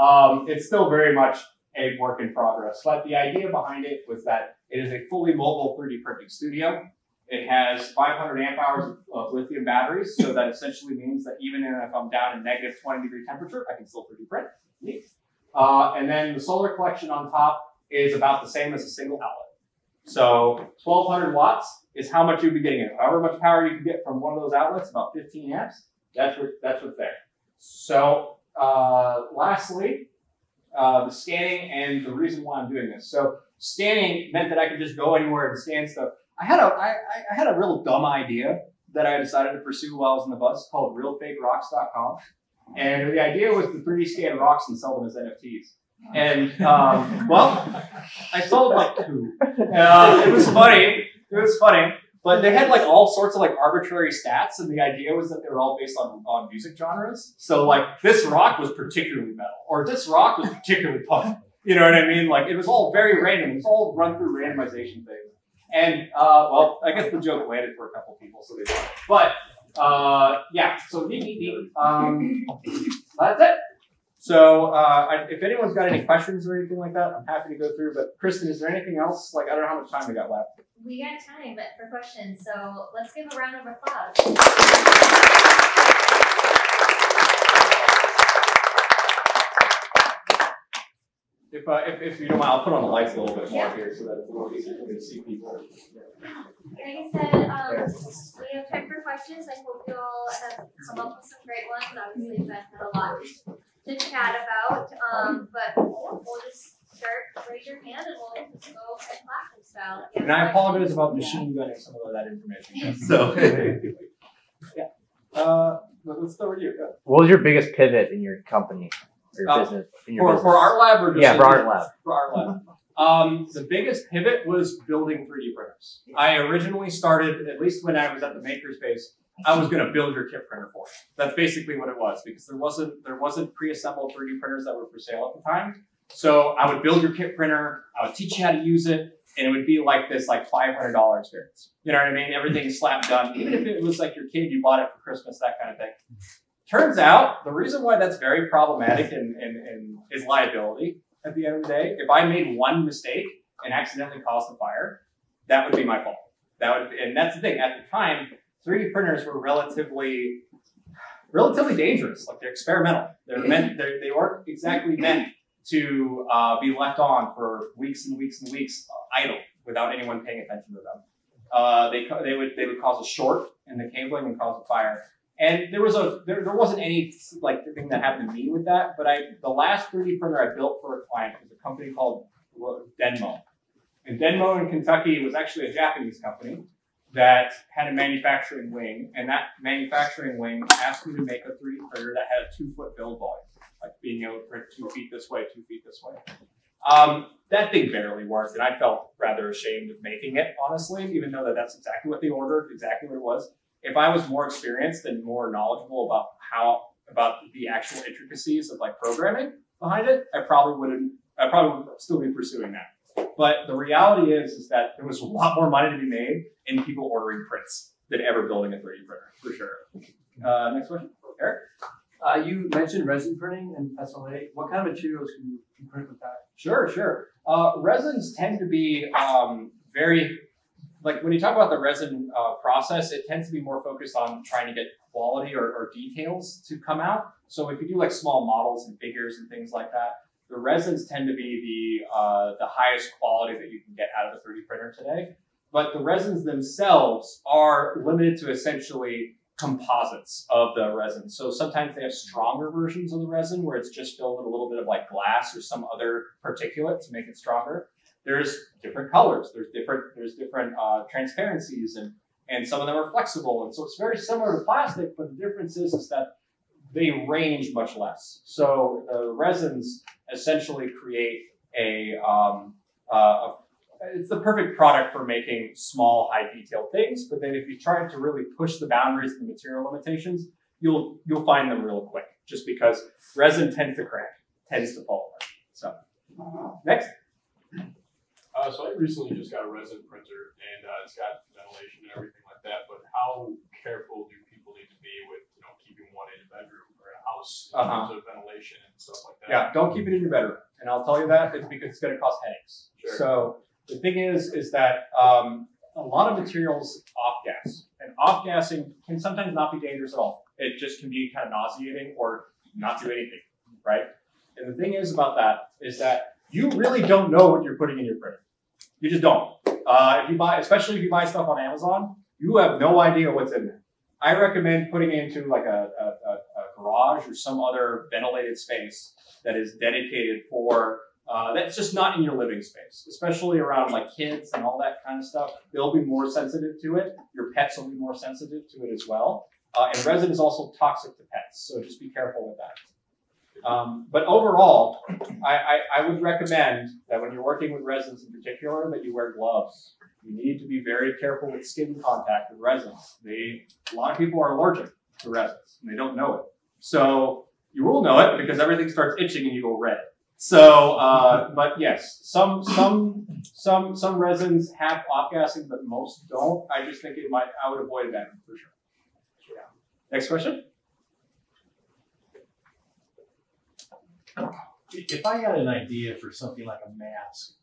Um, it's still very much a work in progress. But the idea behind it was that it is a fully mobile 3D printing studio. It has 500 amp hours of lithium batteries, so that essentially means that even if I'm down in negative 20 degree temperature, I can still 3D print. Uh, and then the solar collection on top is about the same as a single outlet. So 1200 watts is how much you'd be getting. it. However much power you can get from one of those outlets, about 15 amps, that's what, that's what's there. So uh, lastly, uh, the scanning and the reason why I'm doing this. So scanning meant that I could just go anywhere and scan stuff. I had a, I, I had a real dumb idea that I decided to pursue while I was in the bus called realfakerocks.com. And the idea was to 3D scan rocks and sell them as NFTs. And um, well, I sold like two. Uh, it was funny. It was funny. But they had like all sorts of like arbitrary stats, and the idea was that they were all based on, on music genres. So like this rock was particularly metal, or this rock was particularly punk. You know what I mean? Like it was all very random. It was all run through randomization things. And uh, well, I guess the joke landed for a couple people, so they. But uh, yeah, so neat, neat. Um, that's it. So uh, I, if anyone's got any questions or anything like that, I'm happy to go through. But Kristen, is there anything else? Like I don't know how much time we got left. We got time for questions, so let's give a round of applause. If, uh, if, if you don't mind, I'll put on the lights a little bit more Yeah. here so that it's a little easier for me to see people. Like I said, um, we have time for questions. I hope you all have come up with some great ones. Obviously, Beth had a lot to chat about. Um, but we'll just start, raise your hand and we'll just go at classroom style. If And I apologize about machine gunning some of that information. So, yeah. Uh, let's start with you. Yeah. What was your biggest pivot in your company or your Uh, business? In your For, business? for Art Lab or just Yeah, for Art? Lab. For Art Lab. Um, the biggest pivot was building 3D printers. I originally started, at least when I was at the makerspace, I was going to build your kit printer for you. That's basically what it was because there wasn't there wasn't pre-assembled 3D printers that were for sale at the time. So I would build your kit printer, I would teach you how to use it, and it would be like this like $500 experience. You know what I mean? Everything slap done. Even if it was like your kid, you bought it for Christmas, that kind of thing. Turns out the reason why that's very problematic and, and, and is liability at the end of the day. If I made one mistake and accidentally caused a fire, that would be my fault. That would, and that's the thing. At the time, 3D printers were relatively, relatively dangerous. Like they're experimental. They're meant. They're, they weren't exactly meant to uh, be left on for weeks and weeks and weeks uh, idle without anyone paying attention to them. Uh, they they would they would cause a short in the cabling and cause a fire. And there was a there, there wasn't any like thing that happened to me with that, but I the last 3D printer I built for a client was a company called Denmo. And Denmo in Kentucky was actually a Japanese company that had a manufacturing wing, and that manufacturing wing asked me to make a 3D printer that had a two foot build volume, like being able to print two feet this way, two feet this way. Um, that thing barely worked, and I felt rather ashamed of making it, honestly, even though that that's exactly what they ordered, exactly what it was. If I was more experienced and more knowledgeable about how about the actual intricacies of like programming behind it, I probably wouldn't. I probably would still be pursuing that. But the reality is, is that there was a lot more money to be made in people ordering prints than ever building a 3D printer, for sure. Uh, next question, Eric. Uh, you mentioned resin printing and SLA. What kind of materials can you, print with that? Sure, sure. Uh, resins tend to be um, very, like when you talk about the resin uh, process, it tends to be more focused on trying to get quality or, or details to come out. So if you do like small models and figures and things like that, the resins tend to be the uh, the highest quality that you can get out of a 3D printer today. But the resins themselves are limited to essentially composites of the resin. So sometimes they have stronger versions of the resin where it's just filled with a little bit of like glass or some other particulate to make it stronger. There's different colors. There's different there's different uh, transparencies and and some of them are flexible. And so it's very similar to plastic, but the difference is, is that they range much less. So the resins essentially create a, um, uh, it's the perfect product for making small, high detail things. But then if you try to really push the boundaries of the material limitations, you'll you'll find them real quick. Just because resin tends to crack, tends to fall apart. So next. Uh, so I recently just got a resin printer and uh, it's got ventilation and everything like that. But how careful do people need to be with you one in a bedroom or a house in Uh-huh. terms of ventilation and stuff like that? Yeah, don't keep it in your bedroom. And I'll tell you that it's because it's going to cause headaches. Sure. So the thing is, is that um, a lot of materials off gas, and off gassing can sometimes not be dangerous at all. It just can be kind of nauseating or not do anything, right? And the thing is about that is that you really don't know what you're putting in your printer. You just don't. Uh, if you buy, especially if you buy stuff on Amazon, you have no idea what's in there. I recommend putting it into like a, a, a, garage or some other ventilated space that is dedicated for uh, that's just not in your living space, especially around like kids and all that kind of stuff. They'll be more sensitive to it. Your pets will be more sensitive to it as well. Uh, and resin is also toxic to pets, so just be careful with that. Um, but overall, I, I, I would recommend that when you're working with resins in particular, that you wear gloves. You need to be very careful with skin contact with resins. They, a lot of people are allergic to resins, and they don't know it. So you will know it because everything starts itching and you go red. So, uh, but yes, some some some some resins have off gassing, but most don't. I just think it might. I would avoid that for sure. Yeah. Next question. If I had an idea for something like a mask,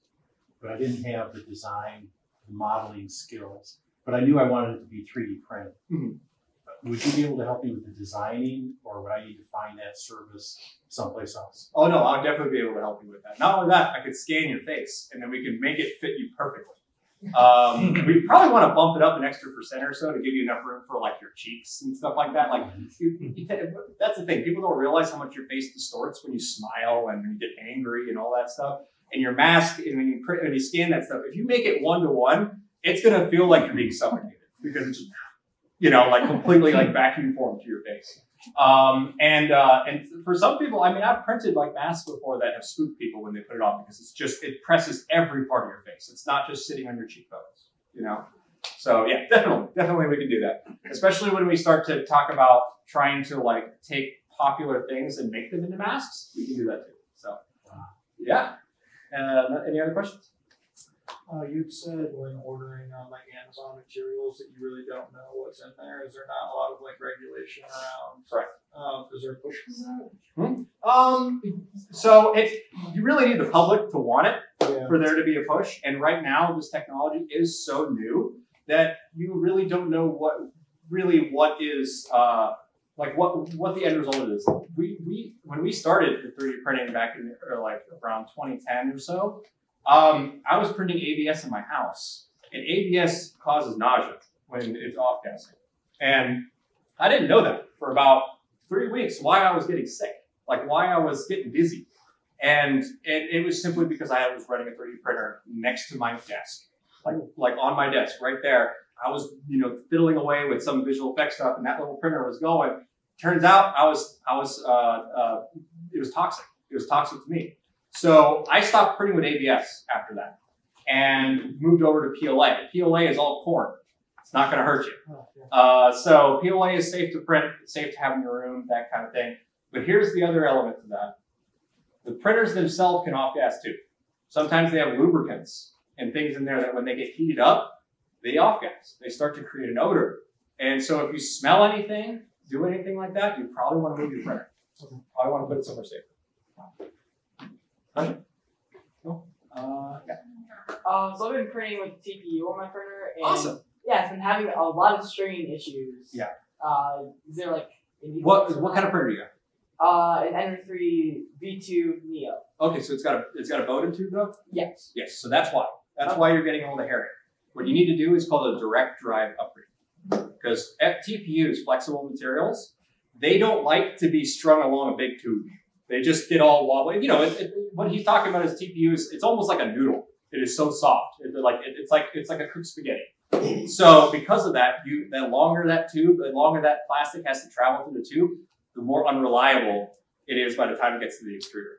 but I didn't have the design, the modeling skills, but I knew I wanted it to be 3D printed, Mhm. would you be able to help me with the designing, or would I need to find that service someplace else? Oh no, I'll definitely be able to help you with that. Not only that, I could scan your face, and then we can make it fit you perfectly. Um, we probably want to bump it up an extra percent or so to give you enough room for like your cheeks and stuff like that. Like that's the thing. People don't realize how much your face distorts when you smile and when you get angry and all that stuff. And your mask, and when you print, when you scan that stuff, if you make it one to one, it's gonna feel like you're being suffocated because it's just, you know, like completely like vacuum formed to your face. Um, and uh, and for some people, I mean, I've printed like masks before that have spooked people when they put it on because it's just it presses every part of your face. It's not just sitting on your cheekbones, you know. So yeah, definitely, definitely we can do that. Especially when we start to talk about trying to like take popular things and make them into masks, we can do that too. So yeah. Uh, any other questions? Uh, you'd said when ordering on like Amazon materials that you really don't know what's in there. Is there not a lot of like regulation around? Correct. Um, is there a push for that? Um, so it you really need the public to want it. Yeah. for there to be a push. And right now, this technology is so new that you really don't know what really what is uh, like what what the end result is. We we when we started the 3D printing back in or like around 2010 or so, um, I was printing ABS in my house, and ABS causes nausea when it's off gassing, and I didn't know that for about three weeks. Why I was getting sick, like why I was getting dizzy. And it, it was simply because I was running a 3D printer next to my desk, like like on my desk right there. I was you know fiddling away with some visual effects stuff, and that little printer was going. Turns out I was I was uh, uh, it was toxic. It was toxic to me. So I stopped printing with ABS after that, and moved over to PLA. PLA is all corn. It's not going to hurt you. Oh. Uh, so PLA is safe to print, it's safe to have in your room, that kind of thing. But here's the other element to that. The printers themselves can off gas too. Sometimes they have lubricants and things in there that when they get heated up, they off gas. They start to create an odor. And so if you smell anything, do anything like that, you probably want to move your printer. Probably want to put it somewhere safe. Question? No? Uh, yeah. Uh, so I've been printing with TPU on my printer, and Awesome. yeah, it's been having a lot of stringing issues. Yeah. Uh, is there like What what kind of printer do you got? Uh, an Ender 3 V2 Neo. Okay, so it's got a it's got a Bowden tube though. Yes. Yes, so that's why. That's why you're getting all the herring. What you need to do is called a direct drive upgrade. Because TPUs, flexible materials, they don't like to be strung along a big tube. They just get all wobbly. You know, it, it, what he's talking about is TPUs. It's almost like a noodle. It is so soft. It's like it, it's like it's like a cooked spaghetti. So because of that, you the longer that tube, the longer that plastic has to travel through the tube, the more unreliable it is by the time it gets to the extruder.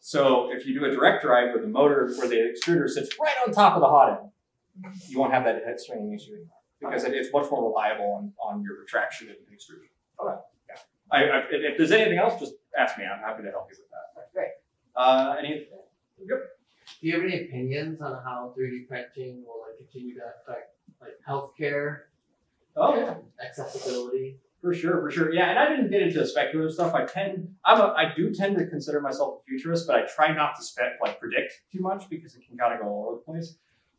So if you do a direct drive with the motor where the extruder sits right on top of the hot end, you won't have that head swinging issue anymore because it, it's much more reliable on, on your retraction and extrusion. Okay. Yeah. I, I, if there's anything else, just ask me. I'm happy to help you with that. Great. Uh, any? Yep. Do you have any opinions on how 3D printing will like continue to affect like healthcare, Oh yeah. accessibility? For sure, for sure. Yeah, and I didn't get into the speculative stuff. I tend, I'm a, I do tend to consider myself a futurist, but I try not to spec, like predict too much because it can kind of go all over the place.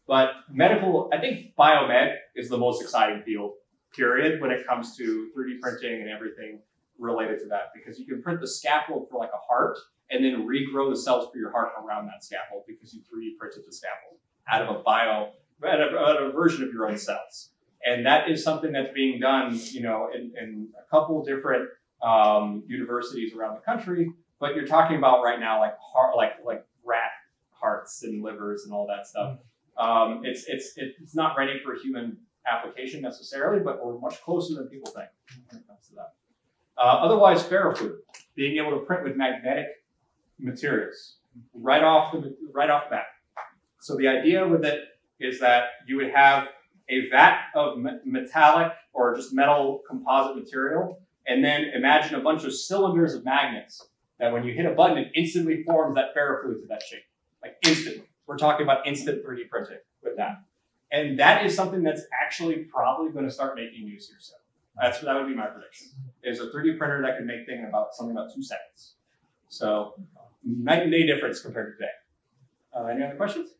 But medical, I think biomed is the most exciting field, period, when it comes to 3D printing and everything related to that, because you can print the scaffold for like a heart and then regrow the cells for your heart around that scaffold because you 3D printed the scaffold out of a bio, out of, out of a version of your own cells and that is something that's being done, you know, in, in a couple different um, universities around the country. But you're talking about right now, like heart, like like rat hearts and livers and all that stuff. Um, it's it's it's not ready for human application necessarily, but we're much closer than people think when it comes to that. Uh, otherwise, ferrofluid, being able to print with magnetic materials right off the right off bat. So the idea with it is that you would have a vat of me- metallic or just metal composite material, and then imagine a bunch of cylinders of magnets that when you hit a button, it instantly forms that ferrofluid to that shape. Like instantly. We're talking about instant 3D printing with that. And that is something that's actually probably going to start making use here soon. That's that would be my prediction. Is a 3D printer that can make things in about something about two seconds. So night and day difference compared to today. Uh, any other questions?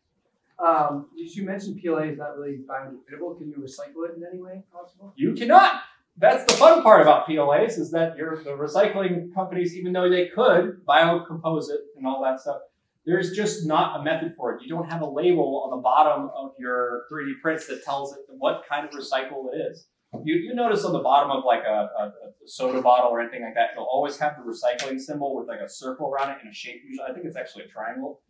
Um, did you mention PLA is not really biodegradable? Can you recycle it in any way possible? You cannot. That's the fun part about PLAs is that your the recycling companies, even though they could biocompose it and all that stuff, there's just not a method for it. You don't have a label on the bottom of your 3D prints that tells it what kind of recycle it is. You, you notice on the bottom of like a, a, a soda bottle or anything like that, it'll always have the recycling symbol with like a circle around it and a shape. Usually, I think it's actually a triangle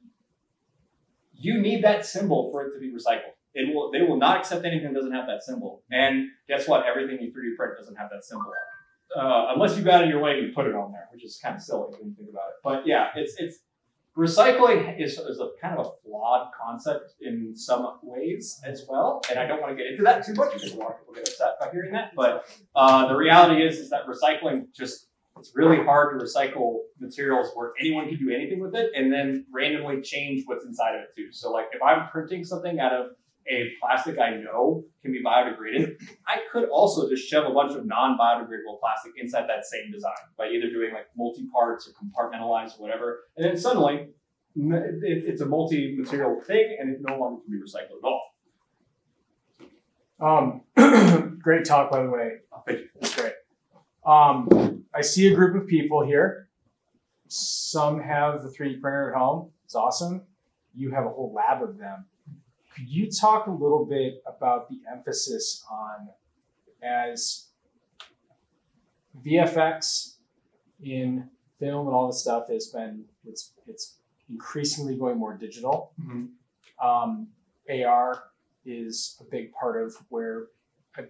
you need that symbol for it to be recycled. It will, they will not accept anything that doesn't have that symbol. And guess what? Everything you 3D print doesn't have that symbol. Uh, unless you got in your way to put it on there, which is kind of silly when you think about it. But yeah, it's it's recycling is, is a kind of a flawed concept in some ways as well. And I don't want to get into that too much because a lot of people get upset by hearing that. But uh, the reality is is that recycling just it's really hard to recycle materials where anyone can do anything with it and then randomly change what's inside of it too. So like if I'm printing something out of a plastic I know can be biodegraded, I could also just shove a bunch of non-biodegradable plastic inside that same design by either doing like multi-parts or compartmentalized or whatever. And then suddenly it's a multi-material thing and it no longer can be recycled at all. Um, great talk, by the way. Thank you. That's great. Um, I see a group of people here. Some have the 3D printer at home. It's awesome. You have a whole lab of them. Could you talk a little bit about the emphasis on as VFX in film and all this stuff has been it's it's increasingly going more digital. Um, AR is a big part of where I,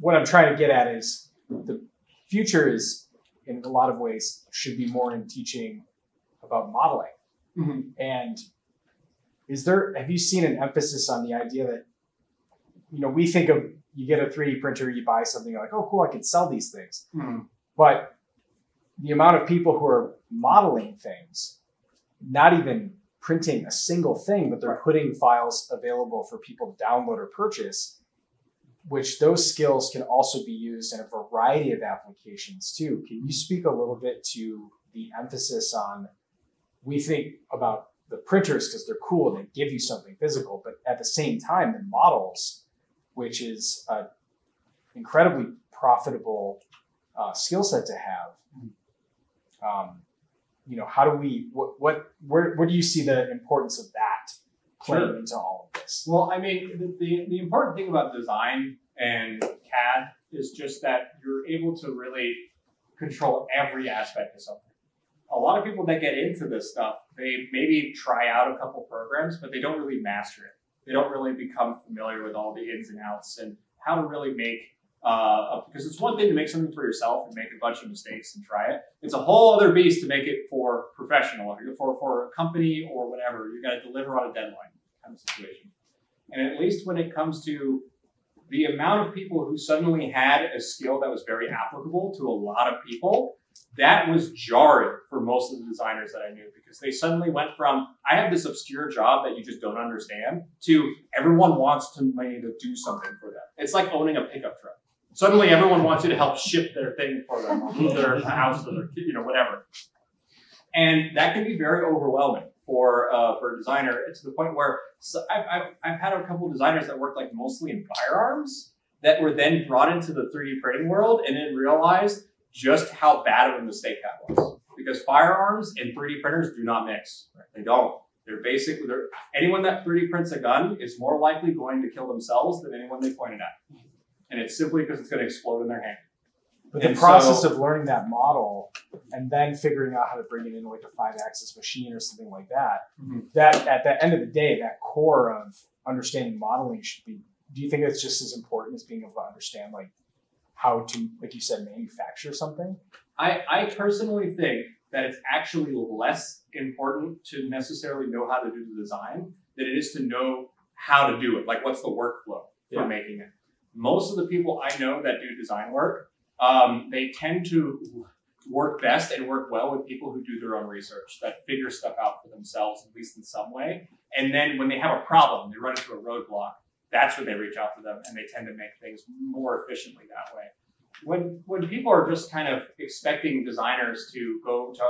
what I'm trying to get at is the future is in a lot of ways should be more in teaching about modeling. Mhm. And is there have you seen an emphasis on the idea that you know we think of you get a 3D printer, you buy something, you're like, oh cool, I can sell these things. Mhm. But the amount of people who are modeling things, not even printing a single thing, but they're putting files available for people to download or purchase, which those skills can also be used in a variety of applications too. Can you speak a little bit to the emphasis on we think about the printers because they're cool and they give you something physical, but at the same time, the models, which is an incredibly profitable uh, skill set to have. Um, you know, how do we? What? What? Where? Where do you see the importance of that playing Sure. into all of this? Well, I mean, the, the, the important thing about design and CAD is just that you're able to really control every aspect of something. A lot of people that get into this stuff, they maybe try out a couple programs, but they don't really master it. They don't really become familiar with all the ins and outs and how to really make. Uh, a- because it's one thing to make something for yourself and make a bunch of mistakes and try it. It's a whole other beast to make it for professional, for for a company or whatever. You got to deliver on a deadline kind of situation. And at least when it comes to the amount of people who suddenly had a skill that was very applicable to a lot of people, that was jarring for most of the designers that I knew because they suddenly went from, I have this obscure job that you just don't understand, to everyone wants to me to do something for them. It's like owning a pickup truck. Suddenly everyone wants you to help ship their thing for them, or move their house or their, kid, you know, whatever. And that can be very overwhelming for uh, for a designer to the point where so I've, I've, I've had a couple of designers that worked like mostly in firearms that were then brought into the 3D printing world and then realized just how bad of a mistake that was. Because firearms and 3D printers do not mix. They don't. They're basically they're, anyone that 3D prints a gun is more likely going to kill themselves than anyone they pointed at. And it's simply because it's going to explode in their hand. But the And process so- of learning that model and then figuring out how to bring it into like a five axis machine or something like that, Mhm. that at the end of the day, that core of understanding modeling should be. Do you think that's just as important as being able to understand like how to, like you said, manufacture something? I, I personally think that it's actually less important to necessarily know how to do the design than it is to know how to do it. Like, what's the workflow Yeah. for making it? Most of the people I know that do design work, um, they tend to work best and work well with people who do their own research, that figure stuff out for themselves, at least in some way. And then when they have a problem, they run into a roadblock, that's when they reach out to them and they tend to make things more efficiently that way when when people are just kind of expecting designers to go to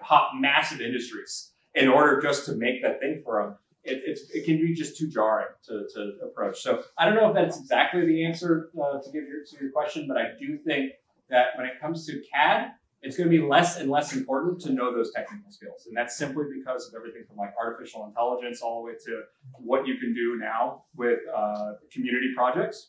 hop massive industries in order just to make that thing for them, it, it can be just too jarring to, to approach. So I don't know if that's exactly the answer uh, to give your to your question, but I do think that when it comes to CAD, it's going to be less and less important to know those technical skills, and that's simply because of everything from like artificial intelligence all the way to what you can do now with uh, community projects.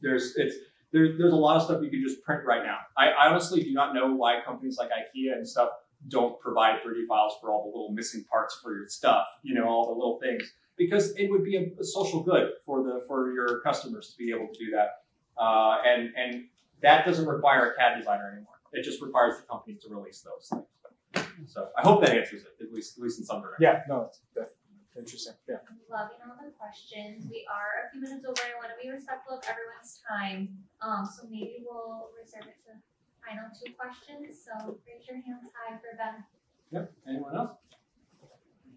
There's it's there, there's a lot of stuff you can just print right now. I, I honestly do not know why companies like IKEA and stuff don't provide 3D files for all the little missing parts for your stuff, you know, all the little things, because it would be a, a social good for the for your customers to be able to do that. Uh, and and that doesn't require a CAD designer anymore. It just requires the company to release those things. So I hope that answers it, at least at least in some direction. Yeah, no, it's that's interesting. Yeah. I'm loving all the questions. We are a few minutes over. I want to be respectful of everyone's time. Um, so maybe we'll reserve it to final two questions. So raise your hands high for Ben. Yep. Anyone else?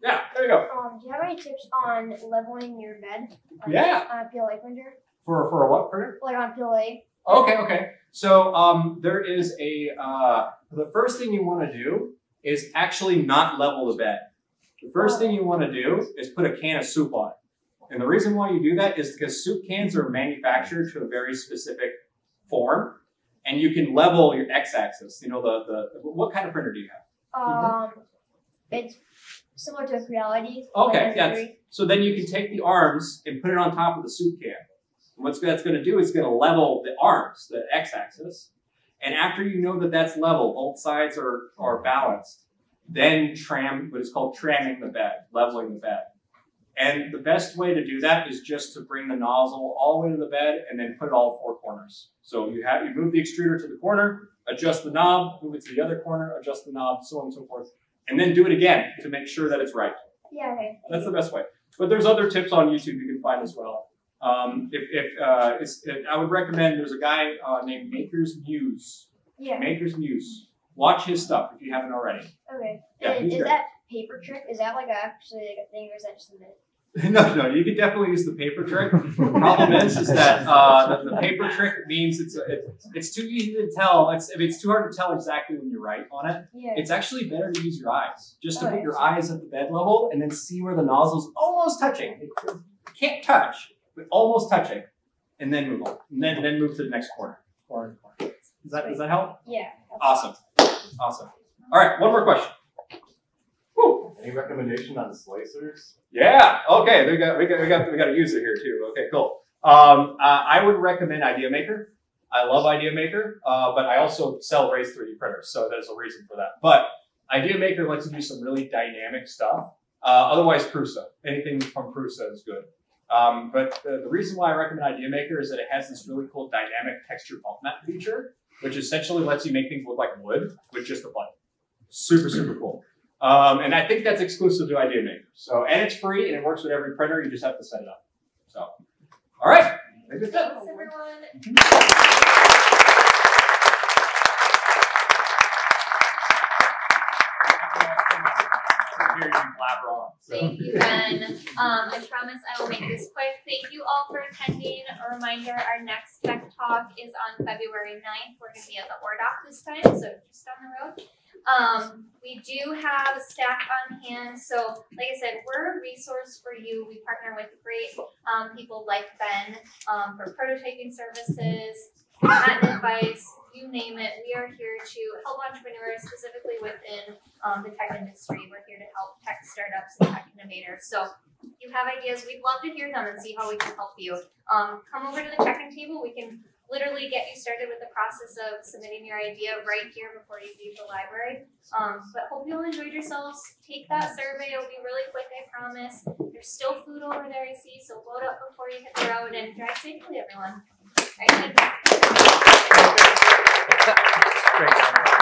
Yeah, there you go. Um, do you have any tips on leveling your bed? Like, Yeah. On a PLA printer? For for a what printer? Like on PLA? Okay, okay. So um, there is a uh, the first thing you want to do is actually not level the bed. The first thing you want to do is put a can of soup on it. And the reason why you do that is because soup cans are manufactured to a very specific form, and you can level your x-axis. You know the the what kind of printer do you have? Um, it's similar to a Creality. Okay, yeah. S3. So then you can take the arms and put it on top of the soup can. And what's that's going to do is going to level the arms, the x-axis. And after you know that that's level, both sides are, are balanced, then tram what is called tramming the bed, leveling the bed. And the best way to do that is just to bring the nozzle all the way to the bed and then put it all four corners. So you have you move the extruder to the corner, adjust the knob, move it to the other corner, adjust the knob, so on and so forth, and then do it again to make sure that it's right. Yeah, okay. That's the best way. But there's other tips on YouTube you can find as well. Um, if if uh, it's, I would recommend there's a guy uh, named Maker's Muse. Yeah. Maker's Muse. Watch his stuff if you haven't already. Okay. Yeah, he's is that paper trick? Is that like a, actually like a thing or is that just a myth? no, no, you could definitely use the paper trick. The problem is, is that uh, the, the paper trick means it's, it's it's too easy to tell. It's if it's too hard to tell exactly when you write on it. Yeah. It's actually better to use your eyes, just to Oh, put your eyes at the bed level and then see where the nozzle's almost touching. It can't touch, but almost touching, and then move on, and then then move to the next corner. Corner, corner. Does that does that help? Yeah. Awesome, awesome. All right, one more question. Woo. Any recommendation on slicers? Yeah. Okay. We got we got we got we got a user here too. Okay. Cool. Um, uh, I would recommend Idea Maker. I love Idea Maker, uh, but I also sell Raise 3D printers, so there's a reason for that. But Idea Maker lets you do some really dynamic stuff. Uh, otherwise, Prusa. Anything from Prusa is good. Um, but the, the reason why I recommend Idea Maker is that it has this really cool dynamic texture bump map feature, which essentially lets you make things look like wood with just a button. Super, super cool. Um, and I think that's exclusive to Idea Maker. So, and it's free and it works with every printer. You just have to set it up. So, all right. Maybe that's it. Thanks, everyone. On. So. Thank you, Ben. Um, I promise I will make this quick. Thank you all for attending. A reminder, our next tech talk is on February 9th. We're gonna be at the Ore Dock this time, so just down the road. Um, we do have a on hand, so like I said, we're a resource for you. We partner with great um, people like Ben um, for prototyping services, patent advice, you name it. We are here to help entrepreneurs, specifically within um, the tech industry. We're here to help tech startups and tech innovators. So if you have ideas, we'd love to hear them and see how we can help you. Um, come over to the check-in table. We can literally get you started with the process of submitting your idea right here before you leave the library. Um, but hope you all enjoyed yourselves. Take that survey. It'll be really quick, I promise. There's still food over there, I see, so load up before you hit the road and drive safely, everyone. All right. Great.